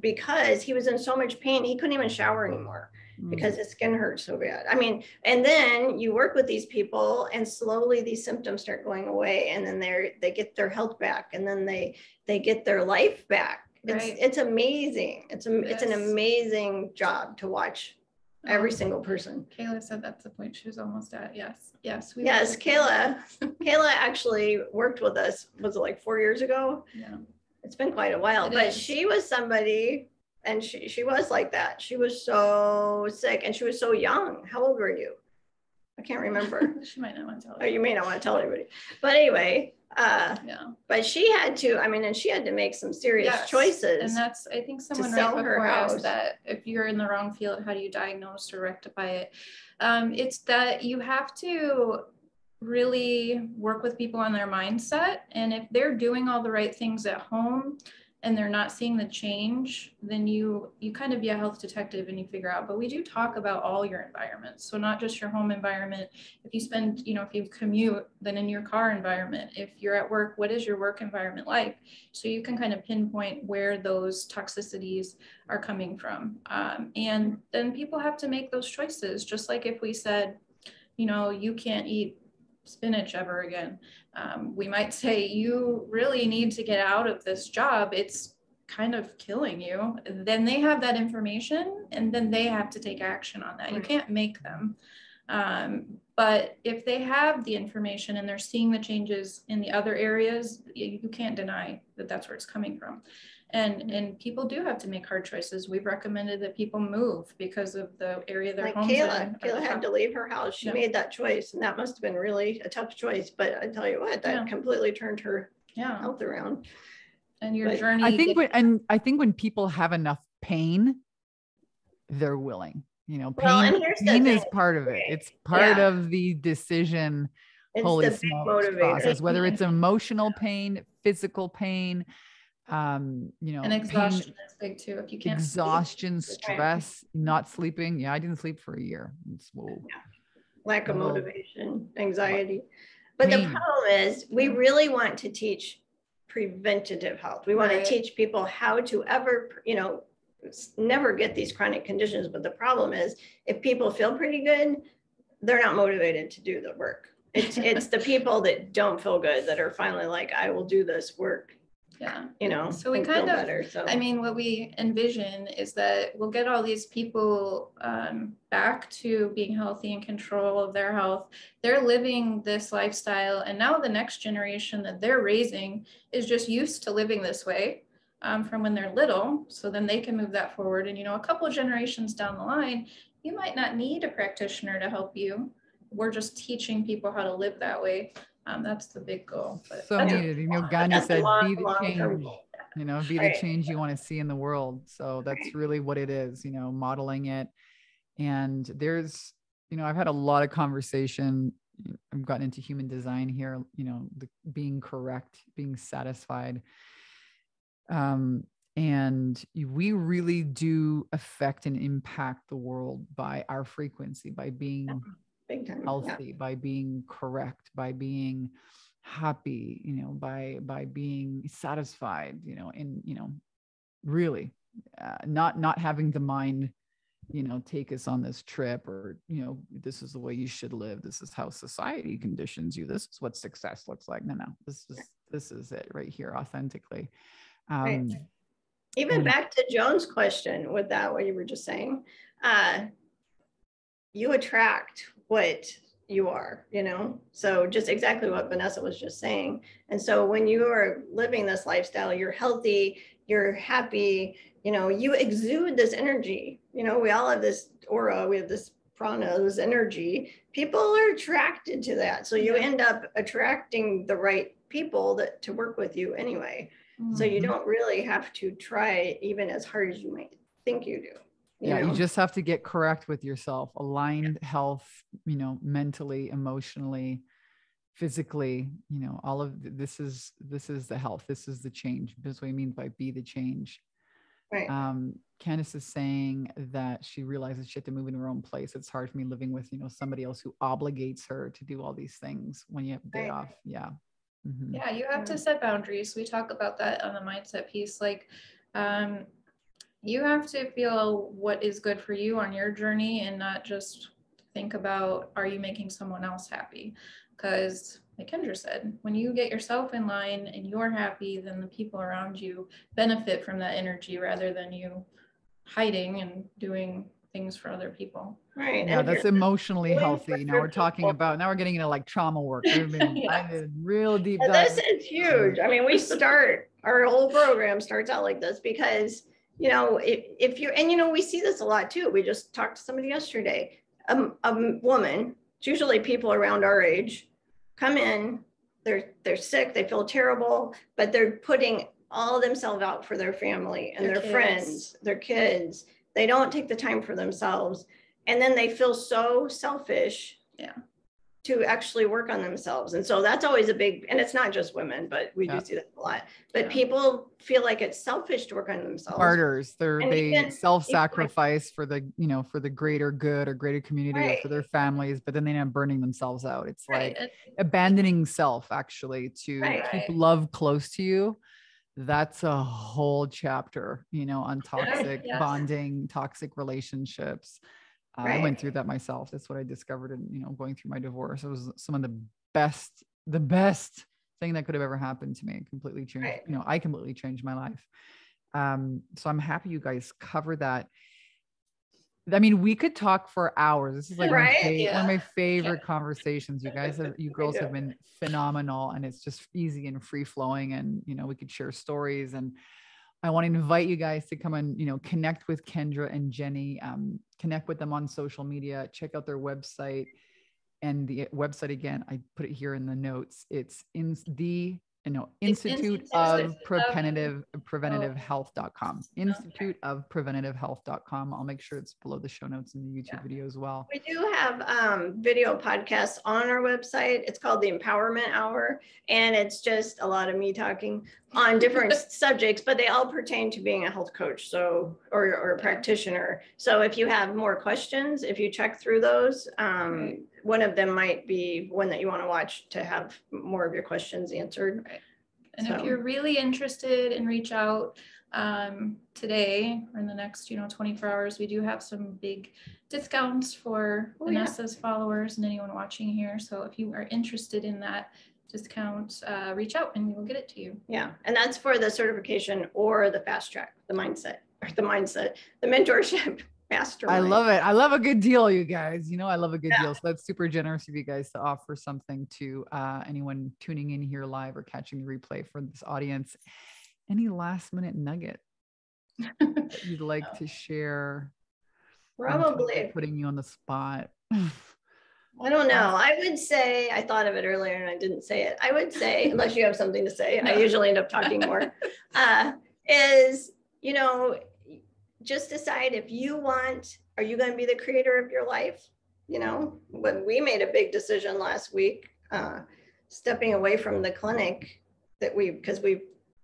because he was in so much pain, he couldn't even shower anymore. Mm. because his skin hurts so bad. I mean, and then you work with these people and slowly these symptoms start going away and then they're they get their health back and then they they get their life back. It's right. it's amazing. It's a, yes. it's an amazing job to watch every um, single person. Kayla said that's the point she was almost at. Yes. Yes. We yes. Kayla, Kayla actually worked with us, was it like four years ago? Yeah. It's been quite a while, it but is. she was somebody and she she was like that. She was so sick and she was so young. How old were you? I can't remember. she might not want to tell. Oh, you may not want to tell anybody. But anyway, uh, yeah. But she had to. I mean, and she had to make some serious yes. choices. And that's I think someone right before asked that if you're in the wrong field, how do you diagnose or rectify it? Um, it's that you have to really work with people on their mindset, and if they're doing all the right things at home and they're not seeing the change then you you kind of be a health detective and you figure out but we do talk about all your environments. So not just your home environment. If you spend you know if you commute then in your car environment. If you're at work what is your work environment like? So you can kind of pinpoint where those toxicities are coming from. Um, and then people have to make those choices. Just like if we said you know you can't eat spinach ever again. Um, we might say, you really need to get out of this job. It's kind of killing you. Then they have that information and then they have to take action on that. You can't make them. Um, but if they have the information and they're seeing the changes in the other areas, you, you can't deny that that's where it's coming from and mm-hmm. and people do have to make hard choices. We've recommended that people move because of the area their like homes Kayla, in. Kayla had to leave her house. She yeah. made that choice, and that must have been really a tough choice. But I tell you what, that yeah. completely turned her yeah. health around. And your but journey. I think, when, and I think when people have enough pain, they're willing. You know, pain, well, pain is part of it. It's part yeah. of the decision. It's holy the process, whether it's emotional pain, physical pain, um you know and exhaustion pain, is big too if you can't exhaustion sleep. stress not sleeping. Yeah i didn't sleep for a year. It's, yeah. lack of motivation anxiety. But pain. the problem is we really want to teach preventative health. We want right. to teach people how to ever you know never get these chronic conditions. But the problem is if people feel pretty good they're not motivated to do the work. It's it's the people that don't feel good that are finally like i will do this work yeah. you know so we kind of better, so. i mean what we envision is that we'll get all these people um, back to being healthy and control of their health. They're living this lifestyle and now the next generation that they're raising is just used to living this way um, from when they're little. So then they can move that forward. And you know a couple of generations down the line you might not need a practitioner to help you. We're just teaching people how to live that way um, that's the big goal. But so needed. You know, Gandhi said, "Be the change." You know, be the change you want to see in the world. So that's really what it is. You know, modeling it. And there's, you know, I've had a lot of conversation. I've gotten into human design here. You know, the, being correct, being satisfied. Um, and we really do affect and impact the world by our frequency by being Big time. healthy, yeah. by being correct, by being happy you know by by being satisfied you know in you know really uh, not not having the mind you know take us on this trip or you know this is the way you should live this is how society conditions you this is what success looks like no no this is this is it right here authentically um right. even and, back to joan's question with that what you were just saying uh you attract what you are, you know? So just exactly what Vanessa was just saying. And so when you are living this lifestyle, you're healthy, you're happy, you know, you exude this energy. You know, we all have this aura, we have this prana, this energy. People are attracted to that. So you end up attracting the right people that to work with you anyway. Mm-hmm. So you mm-hmm. don't really have to try even as hard as you might think you do yeah know? you just have to get correct with yourself aligned yeah. health you know mentally emotionally physically you know all of this is this is the health this is the change this is what i mean by be the change right um candace is saying that she realizes she had to move in her own place it's hard for me living with you know somebody else who obligates her to do all these things when you have a day right. off yeah mm-hmm. yeah you have to set boundaries we talk about that on the mindset piece like um you have to feel what is good for you on your journey and not just think about are you making someone else happy? Because like kendra said when you get yourself in line and you're happy then the people around you benefit from that energy rather than you hiding and doing things for other people. Right. Yeah that's emotionally healthy. now we're talking about now we're getting into like trauma work. We've been yes. real deep dive. this is huge. I mean we start our whole program starts out like this because you know, if, if you're, and you know, we see this a lot too. We just talked to somebody yesterday, um, a woman, it's usually people around our age, come in, they're they're sick, they feel terrible, but they're putting all themselves out for their family and their, their friends, their kids. They don't take the time for themselves. And then they feel so selfish. Yeah to actually work on themselves. And so that's always a big, and it's not just women, but we yeah. do see that a lot. But yeah. people feel like it's selfish to work on themselves. Martyrs. They're and they self-sacrifice for the, you know, for the greater good or greater community right. or for their families, but then they end up burning themselves out. It's right. like abandoning self actually to right. keep love close to you. That's a whole chapter, you know, on toxic bonding, toxic relationships right. I went through that myself. That's what I discovered in, you know, going through my divorce. It was some of the best, the best thing that could have ever happened to me. It completely changed, right. you know, I completely changed my life. Um, so I'm happy you guys cover that. I mean, we could talk for hours. This is like right? my yeah. one of my favorite yeah. conversations. You guys have, you girls have been phenomenal, and it's just easy and free flowing. And you know, we could share stories and I want to invite you guys to come and you know connect with Kendra and Jenni, um, connect with them on social media, check out their website, and the website again. I put it here in the notes. It's in the you know institute, of preventative preventative oh. health.com institute okay. of preventative health.com i'll make sure it's below the show notes in the youtube yeah. video as well we do have um, video podcasts on our website it's called the empowerment hour and it's just a lot of me talking on different subjects but they all pertain to being a health coach so or, or a practitioner so if you have more questions if you check through those um, one of them might be one that you want to watch to have more of your questions answered. Right. And so. if you're really interested and reach out um, today or in the next, you know, 24 hours, we do have some big discounts for oh, Vanessa's yeah. followers and anyone watching here. So if you are interested in that discount, uh, reach out and we will get it to you. Yeah. And that's for the certification or the fast track, the mindset or the mindset, the mentorship mastermind. I love it. I love a good deal, you guys. You know, I love a good yeah. deal. So that's super generous of you guys to offer something to uh, anyone tuning in here live or catching the replay for this audience. Any last minute nugget you'd like to share? Probably putting you on the spot. I don't know. I would say I thought of it earlier and I didn't say it. I would say, unless you have something to say. I usually end up talking more. Uh, is you know just decide if you want, are you going to be the creator of your life? You know, when we made a big decision last week, uh, stepping away from the clinic that we, because we've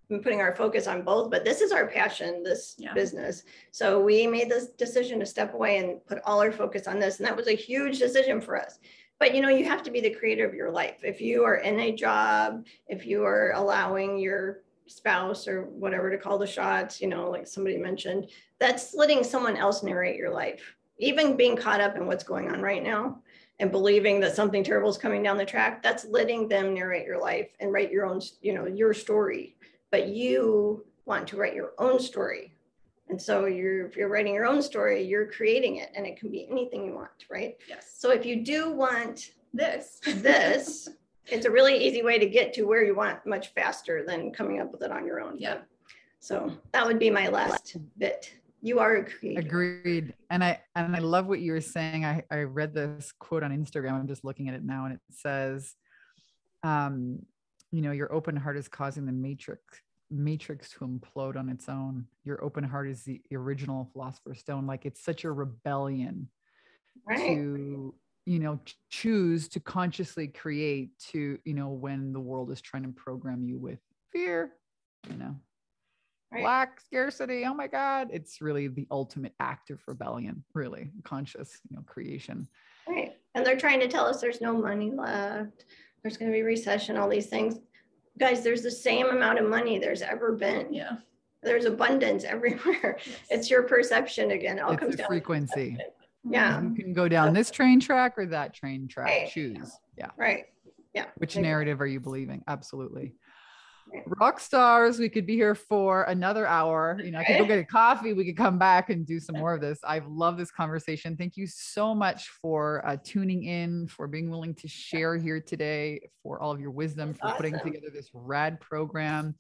been putting our focus on both, but this is our passion, this yeah. business. So we made this decision to step away and put all our focus on this. And that was a huge decision for us but you know, you have to be the creator of your life. If you are in a job, if you are allowing your spouse or whatever to call the shots, you know, like somebody mentioned, that's letting someone else narrate your life. Even being caught up in what's going on right now and believing that something terrible is coming down the track, that's letting them narrate your life and write your own, you know, your story. But you want to write your own story. And so you're if you're writing your own story, you're creating it and it can be anything you want, right? Yes. So if you do want This. this, it's a really easy way to get to where you want much faster than coming up with it on your own. Yeah. So that would be my last bit. You are a creator. Agreed. And I and I love what you were saying. I, I read this quote on Instagram. I'm just looking at it now, and it says, um, you know, your open heart is causing the matrix matrix to implode on its own. Your open heart is the original philosopher's stone. Like it's such a rebellion Right. to you know choose to consciously create to you know when the world is trying to program you with fear you know Right. lack scarcity oh my god it's really the ultimate act of rebellion really conscious you know creation Right. And they're trying to tell us there's no money left. There's going to be recession, all these things. Guys, there's the same amount of money there's ever been. Yeah. There's abundance everywhere. It's your perception again. It all it's comes down. to frequency. Yeah. you can go down this train track or that train track Right. choose. Yeah. Right. Yeah. which narrative are you believing? Absolutely. Right. rock stars we could be here for another hour. You know i could go get a coffee. We could come back and do some more of this. I've loved this conversation. Thank you so much for uh, tuning in for being willing to share here today for all of your wisdom for putting together this rad program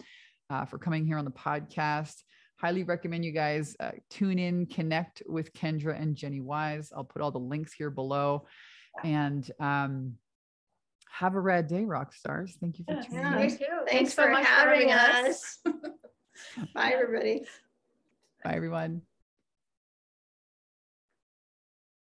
uh, for coming here on the podcast highly recommend you guys uh, tune in connect with kendra and jenni wise i'll put all the links here below and um, have a rad day rock stars thank you for tuning Yeah. in Thank you. Thanks, so for much having us. us. Bye, everybody. bye everyone